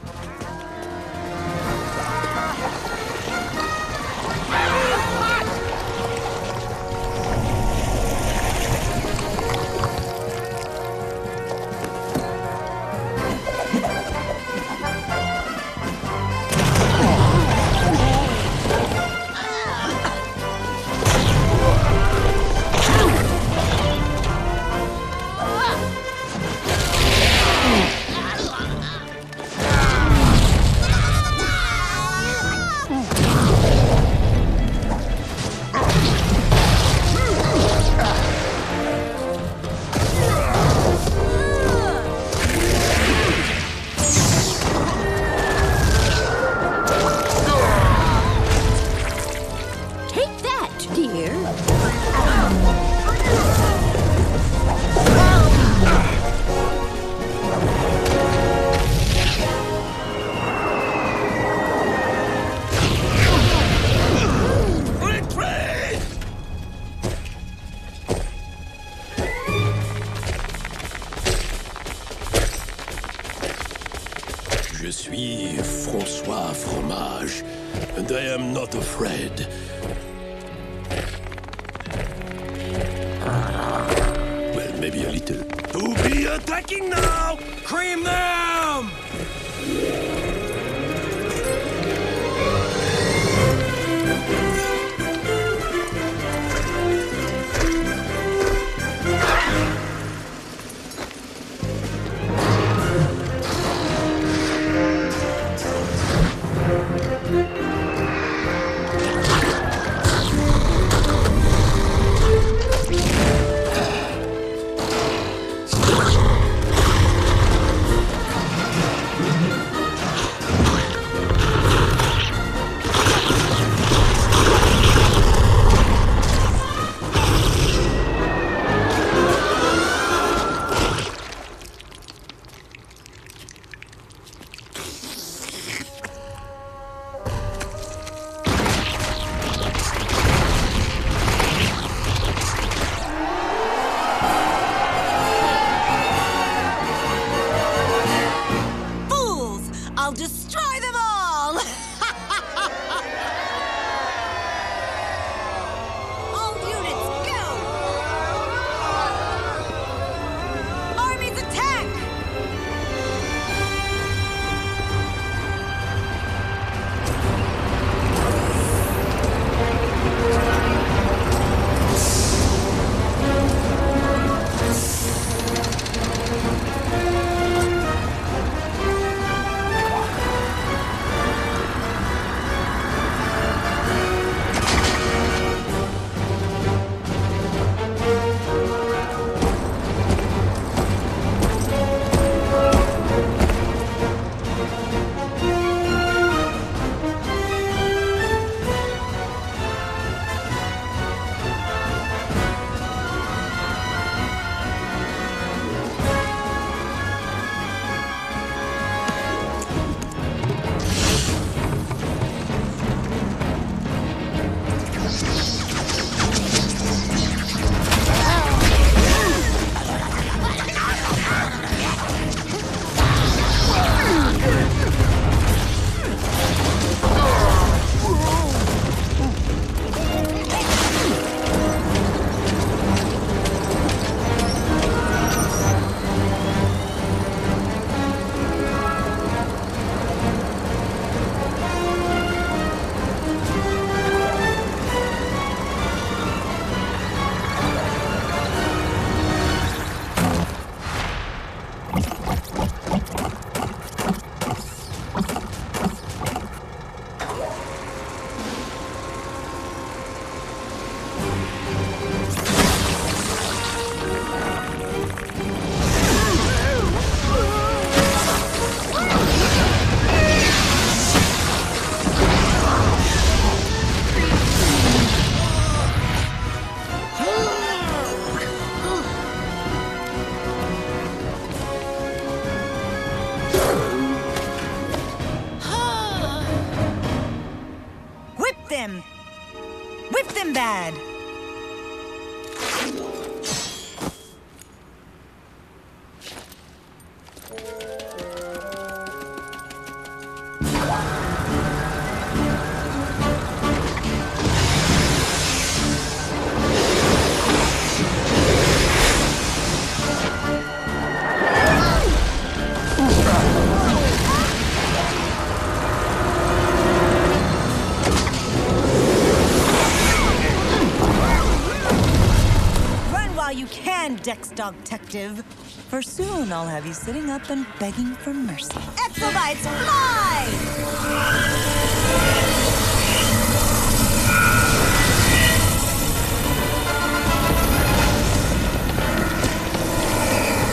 Dog Detective. For soon I'll have you sitting up and begging for mercy. Exobites, fly!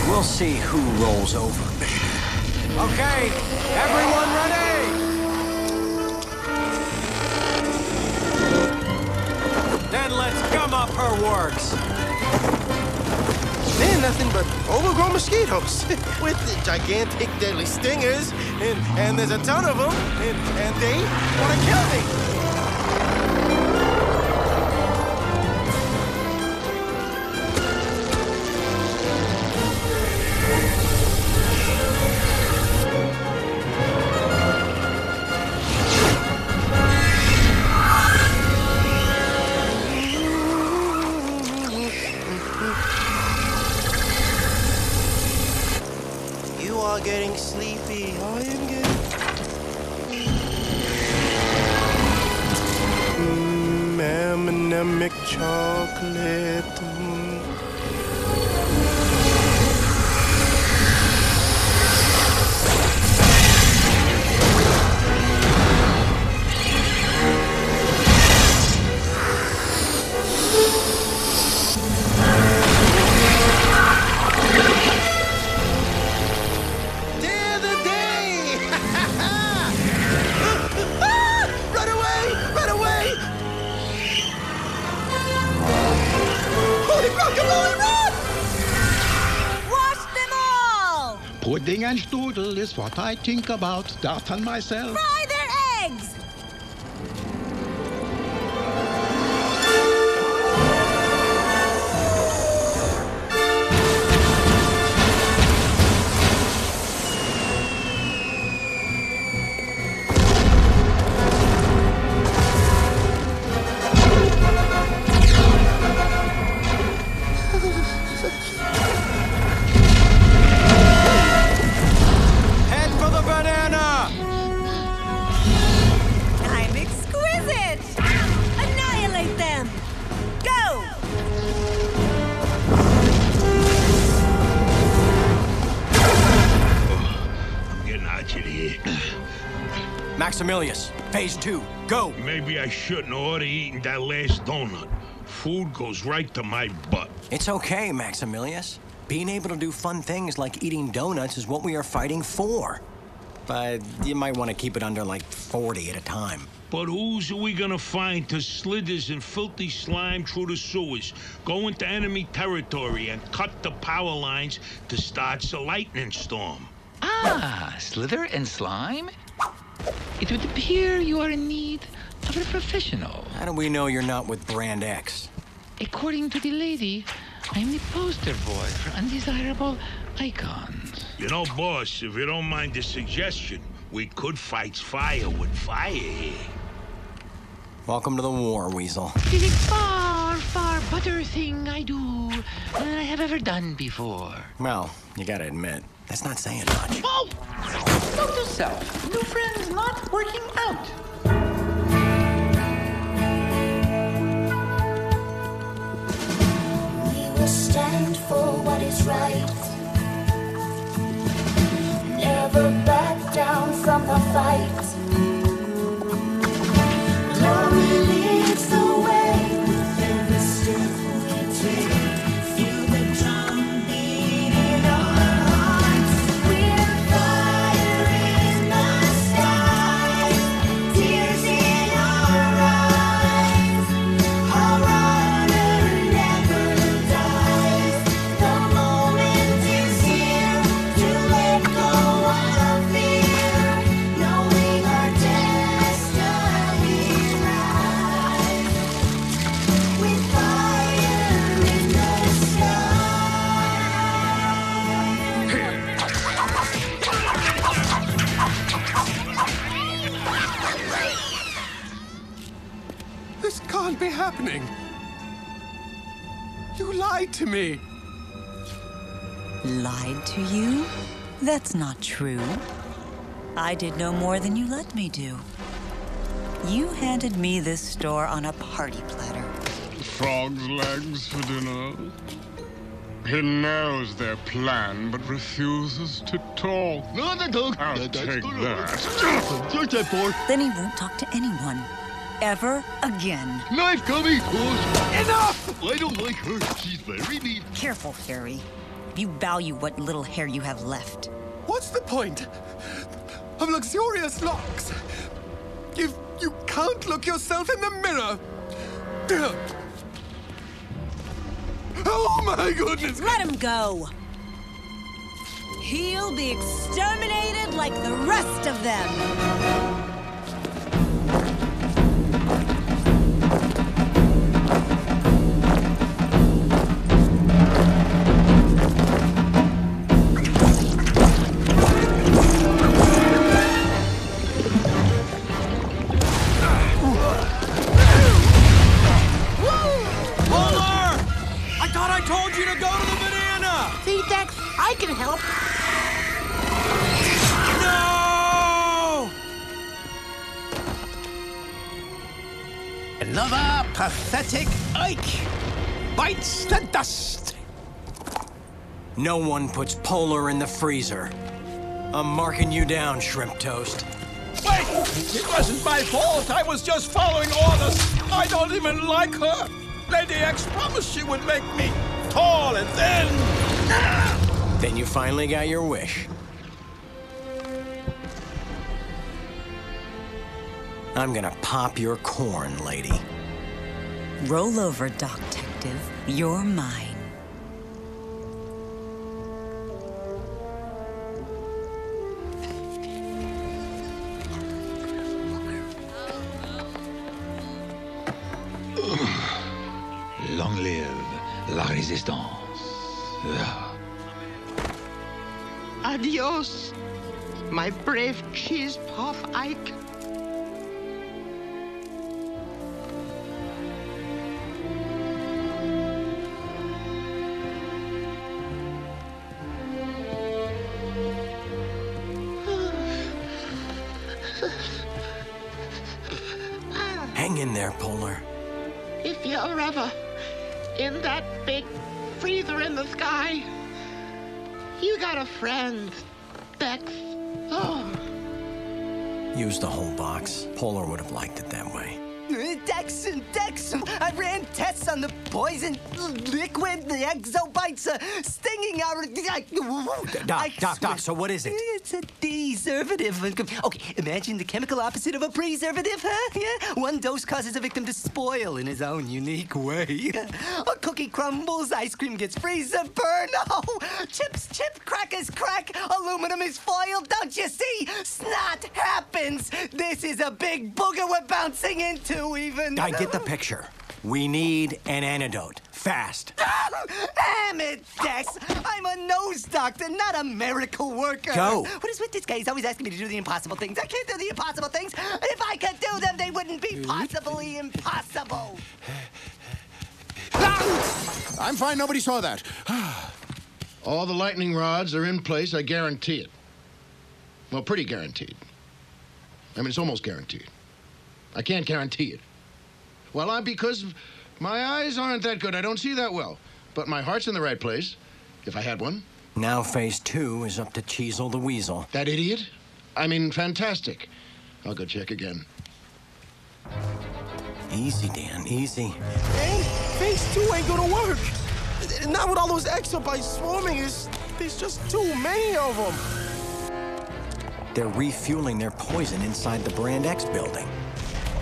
We'll see who rolls over, baby. Okay, everyone ready? Then let's gum up her works. Nothing but overgrown mosquitoes with gigantic deadly stingers, and, and there's a ton of them, and, and they want to kill me. Pudding and strudel is what I think about, Darth and myself. Fry their eggs! Phase two, go. Maybe I shouldn't order eating that last donut. Food goes right to my butt. It's okay, Maximilius. Being able to do fun things like eating donuts is what we are fighting for. But you might want to keep it under like 40 at a time. But who's are we gonna find to slithers and filthy slime through the sewers, go into enemy territory, and cut the power lines to start a lightning storm? Ah, Slither and Slime? It would appear you are in need of a professional. How do we know you're not with Brand X? According to the lady, I'm the poster boy for undesirable icons. You know, boss, if you don't mind the suggestion, we could fight fire with fire here. Welcome to the war, Weasel. It is a far, far better thing I do than I have ever done before. Well, you gotta admit, that's not saying much. Oh! Note to self, new friends not working out. We will stand for what is right. Never back down from the fight. That's not true. I did no more than you let me do. You handed me this store on a party platter. Frog's legs for dinner. He knows their plan, but refuses to talk. No, no, no. I'll That's take good. that. You're dead, boy. Then he won't talk to anyone. Ever again. Knife coming, boss. Enough! I don't like her. She's very mean. Careful, Harry. You value what little hair you have left. What's the point of luxurious locks if you can't look yourself in the mirror? Oh my goodness! Let him go! He'll be exterminated like the rest of them! Bites dust. No one puts Polar in the freezer. I'm marking you down, Shrimp Toast. Wait! It wasn't my fault. I was just following orders. I don't even like her. Lady X promised she would make me tall and thin. Then you finally got your wish. I'm gonna pop your corn, lady. Roll over, Doc Detective. You're mine. Long live la résistance. Adios, my brave cheese puff Ike. A Bex. Oh. Use the whole box. Polar would have liked it that way. Dexon, Dexon, I ran tests on the poison liquid, the exobites, uh, stinging out. Doc, Doc, Doc, so what is it? Preservative. Okay, imagine the chemical opposite of a preservative, huh? Yeah? One dose causes a victim to spoil in his own unique way. A cookie crumbles, ice cream gets freezer burn. Oh, chips chip, crackers crack, aluminum is foiled. Don't you see? Snot happens. This is a big booger we're bouncing into, even. I get the picture. We need an antidote. Fast. Damn it, Dex! I'm a nose doctor, not a miracle worker. Go. What is with this guy? He's always asking me to do the impossible things. I can't do the impossible things. If I could do them, they wouldn't be possibly impossible. Ah! I'm fine. Nobody saw that. All the lightning rods are in place. I guarantee it. Well, pretty guaranteed. I mean, it's almost guaranteed. I can't guarantee it. Well, I because my eyes aren't that good. I don't see that well. But my heart's in the right place. If I had one. Now phase two is up to Cheasel the Weasel. That idiot? I mean, fantastic. I'll go check again. Easy, Dan, easy. Hey, phase two ain't gonna work. Not with all those exobites swarming. There's, there's just too many of them. They're refueling their poison inside the Brand X building.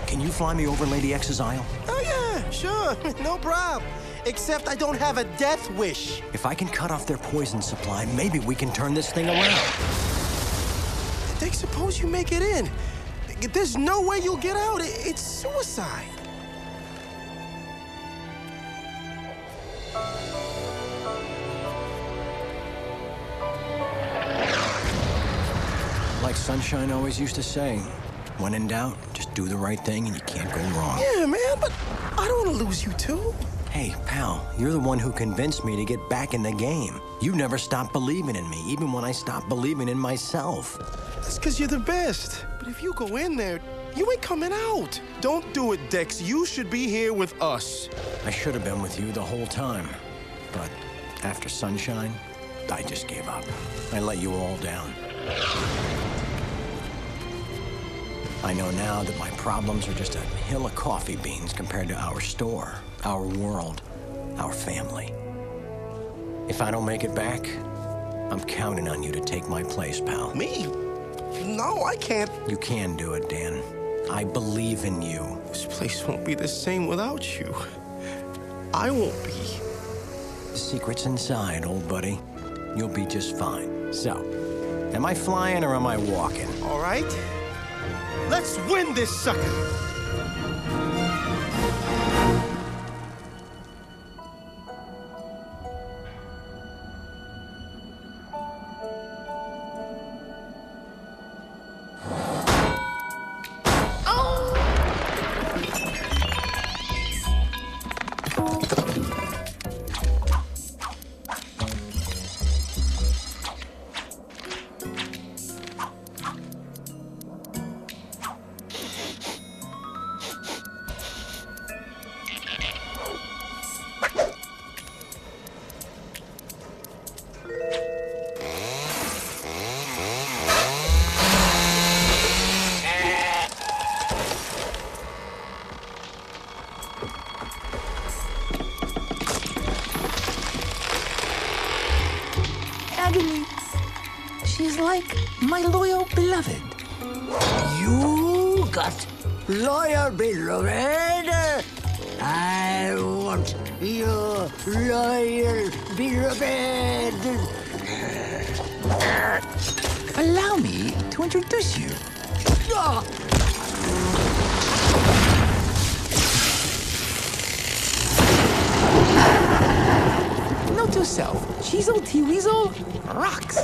Can you fly me over Lady X's aisle? Oh, yeah, sure. no problem. Except I don't have a death wish. If I can cut off their poison supply, maybe we can turn this thing around. Dick, suppose you make it in. There's no way you'll get out. It's suicide. Like Sunshine always used to say, when in doubt, just do the right thing and you can't go wrong. Yeah, man, but I don't want to lose you too. Hey, pal, you're the one who convinced me to get back in the game. You never stopped believing in me, even when I stopped believing in myself. That's because you're the best. But if you go in there, you ain't coming out. Don't do it, Dex. You should be here with us. I should have been with you the whole time. But after Sunshine, I just gave up. I let you all down. I know now that my problems are just a hill of coffee beans compared to our store, our world, our family. If I don't make it back, I'm counting on you to take my place, pal. Me? No, I can't. You can do it, Dan. I believe in you. This place won't be the same without you. I won't be. The secret's inside, old buddy. You'll be just fine. So, am I flying or am I walking? All right. Let's win this sucker. Introduce you. Ah! Note to self, Cheasel T Weasel rocks.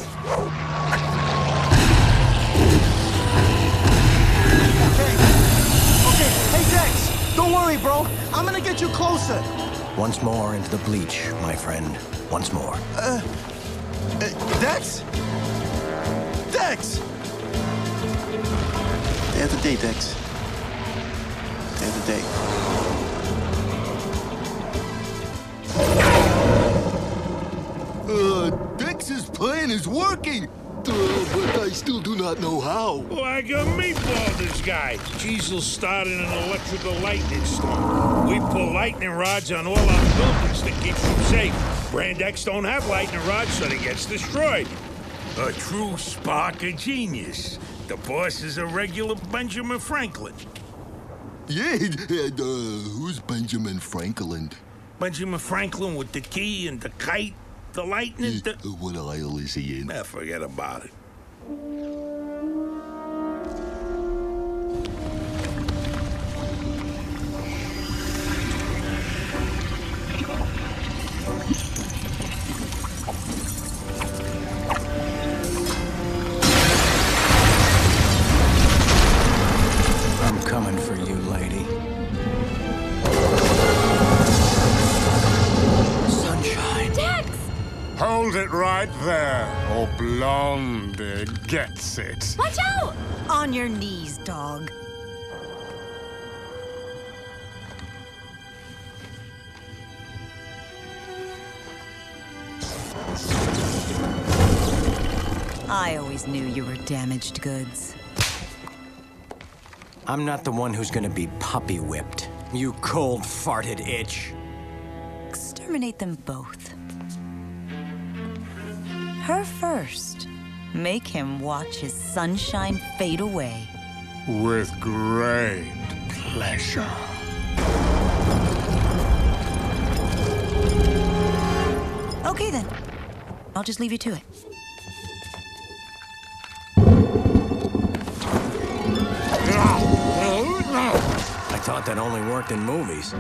Okay, hey Dex, don't worry, bro. I'm gonna get you closer. Once more into the bleach, my friend. Once more. Uh, uh Dex? Dex! Day of the day, Dex. Day of the day. Uh, Dex's plan is working. Uh, but I still do not know how. Like a meatball, this guy. Cheasel started an electrical lightning storm. We pull lightning rods on all our buildings to keep them safe. Brand X don't have lightning rods, so they gets destroyed. A true spark of genius. The boss is a regular Benjamin Franklin. Yeah, and uh, who's Benjamin Franklin? Benjamin Franklin with the key and the kite, the lightning, the... What aisle is he in? Ah, forget about it. Right there, oh, or Blondie gets it. Watch out! On your knees, dog. I always knew you were damaged goods. I'm not the one who's gonna be puppy whipped. You cold farted itch. Exterminate them both. Her first. Make him watch his sunshine fade away. With great pleasure. Okay then. I'll just leave you to it. I thought that only worked in movies.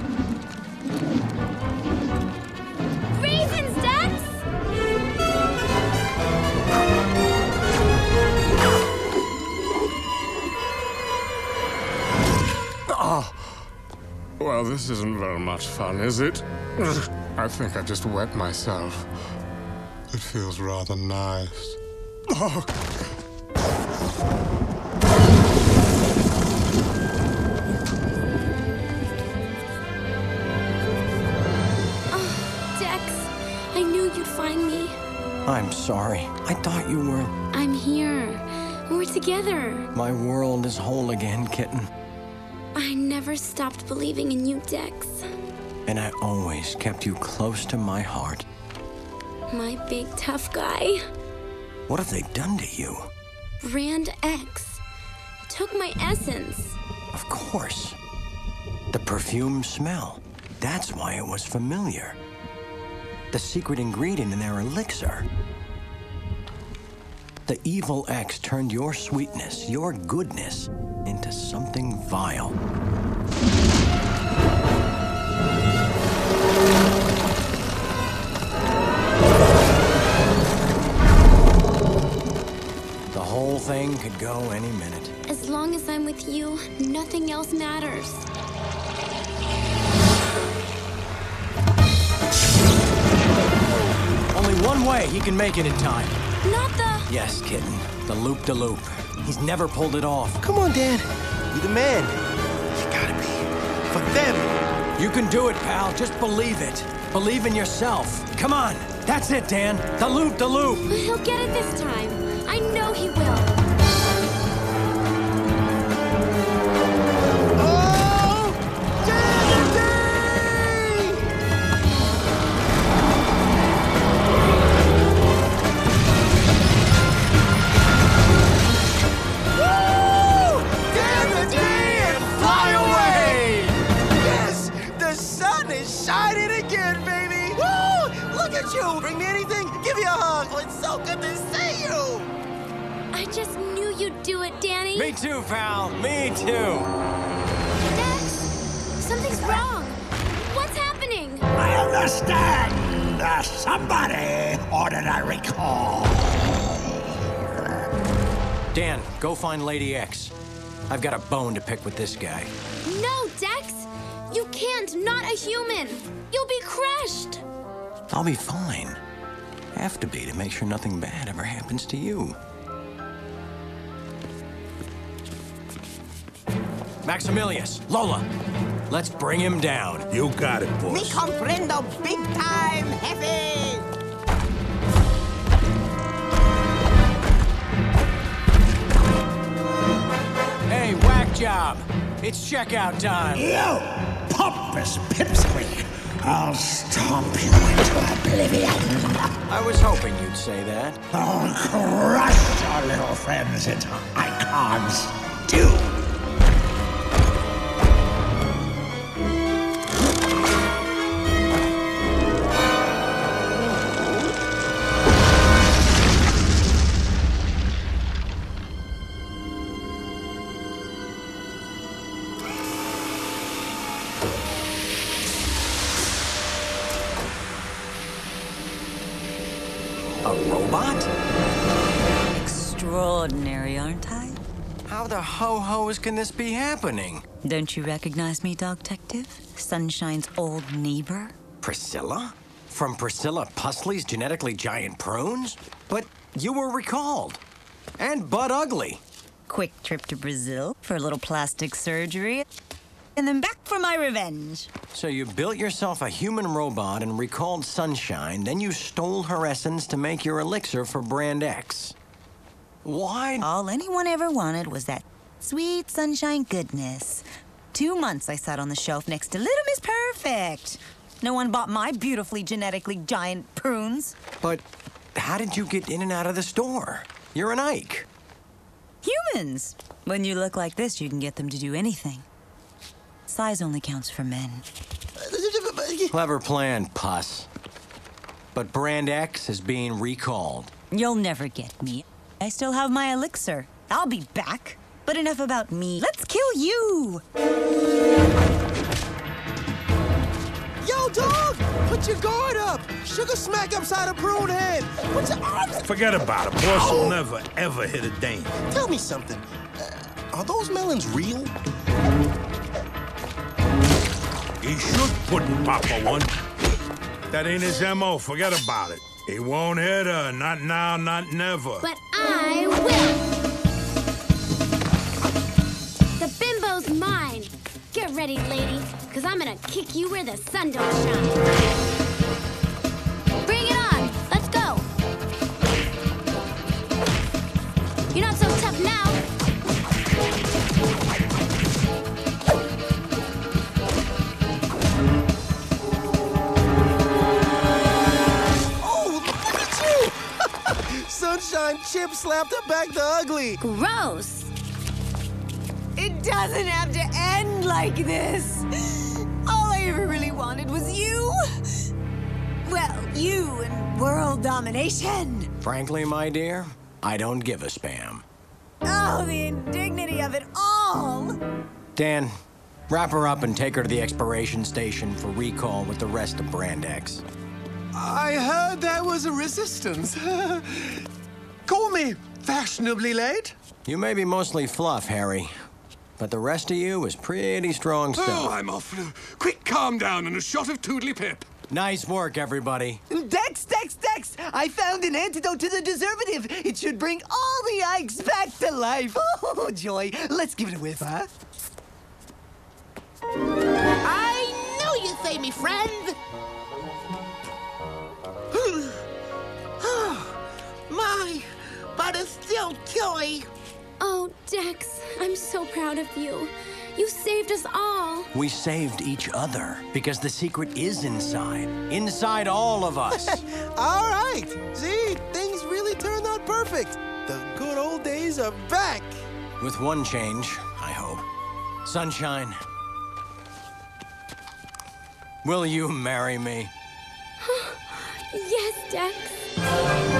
Well, this isn't very much fun, is it? I think I just wet myself. It feels rather nice. Oh. Ah, Dex, I knew you'd find me. I'm sorry. I thought you were. I'm here. We're together. My world is whole again, kitten. Never stopped believing in you, Dex. And I always kept you close to my heart. My big tough guy. What have they done to you? Brand X. Took my essence. Of course. The perfume smell. That's why it was familiar. The secret ingredient in their elixir. The evil X turned your sweetness, your goodness, into something vile. The whole thing could go any minute. As long as I'm with you, nothing else matters. Only one way he can make it in time. Not the. Yes, kitten. The loop de loop. He's never pulled it off. Come on, Dad. You're the man. For them. You can do it, pal. Just believe it. Believe in yourself. Come on. That's it, Dan. The loop the loop. He'll get it this time. I know Daddy. Me too, pal. Me too. Dex, something's wrong. What's happening? I understand. Uh, somebody ordered a recall. Dan, go find Lady X. I've got a bone to pick with this guy. No, Dex! You can't, not a human! You'll be crushed! I'll be fine. Have to be to make sure nothing bad ever happens to you. Maximilius, Lola, let's bring him down. You got it, boys. Me comprendo big time, heavy. Hey, whack job. It's checkout time. You pompous pipsqueak! I'll stomp you into oblivion. I was hoping you'd say that. I'll crush your little friends into icons, too. Ho-hos can this be happening? Don't you recognize me, Dogtective? Sunshine's old neighbor? Priscilla? From Priscilla Pusley's genetically giant prunes? But you were recalled. And Bud Ugly. Quick trip to Brazil for a little plastic surgery. And then back for my revenge. So you built yourself a human robot and recalled Sunshine, then you stole her essence to make your elixir for Brand X. Why? All anyone ever wanted was that sweet sunshine goodness. Two months I sat on the shelf next to Little Miss Perfect. No one bought my beautifully genetically giant prunes. But how did you get in and out of the store? You're an Ike. Humans. When you look like this, you can get them to do anything. Size only counts for men. Clever plan, Puss. But Brand X is being recalled. You'll never get me. I still have my elixir. I'll be back. But enough about me. Let's kill you! Yo, dog! Put your guard up! Sugar smack upside a prune head! Put your arms... Forget about it. Boss will never, ever hit a dame. Tell me something. Uh, are those melons real? He should put Papa one. That ain't his MO. Forget about it. He won't hit her. Not now, not never. But I will! Because I'm gonna kick you where the sun don't shine. Bring it on! Let's go! You're not so tough now! Oh, look at you! Sunshine Chip slapped her back the ugly. Gross! It doesn't have to end like this. You and world domination. Frankly, my dear, I don't give a spam. Oh, the indignity of it all. Dan, wrap her up and take her to the expiration station for recall with the rest of Brand X. I heard there was a resistance. Call me fashionably late. You may be mostly fluff, Harry, but the rest of you is pretty strong oh, stuff. Oh, I'm off. Quick, calm down and a shot of Toodly Pip. Nice work, everybody. Dex, Dex, Dex! I found an antidote to the preservative. It should bring all the Ikes back to life. Oh, joy. Let's give it a whiff, huh? I knew you'd save me, friend. My, but it's still chilly. Oh, Dex, I'm so proud of you. You saved us all. We saved each other because the secret is inside. Inside all of us. All right. See, things really turned out perfect. The good old days are back. With one change, I hope. Sunshine. Will you marry me? yes, Dex.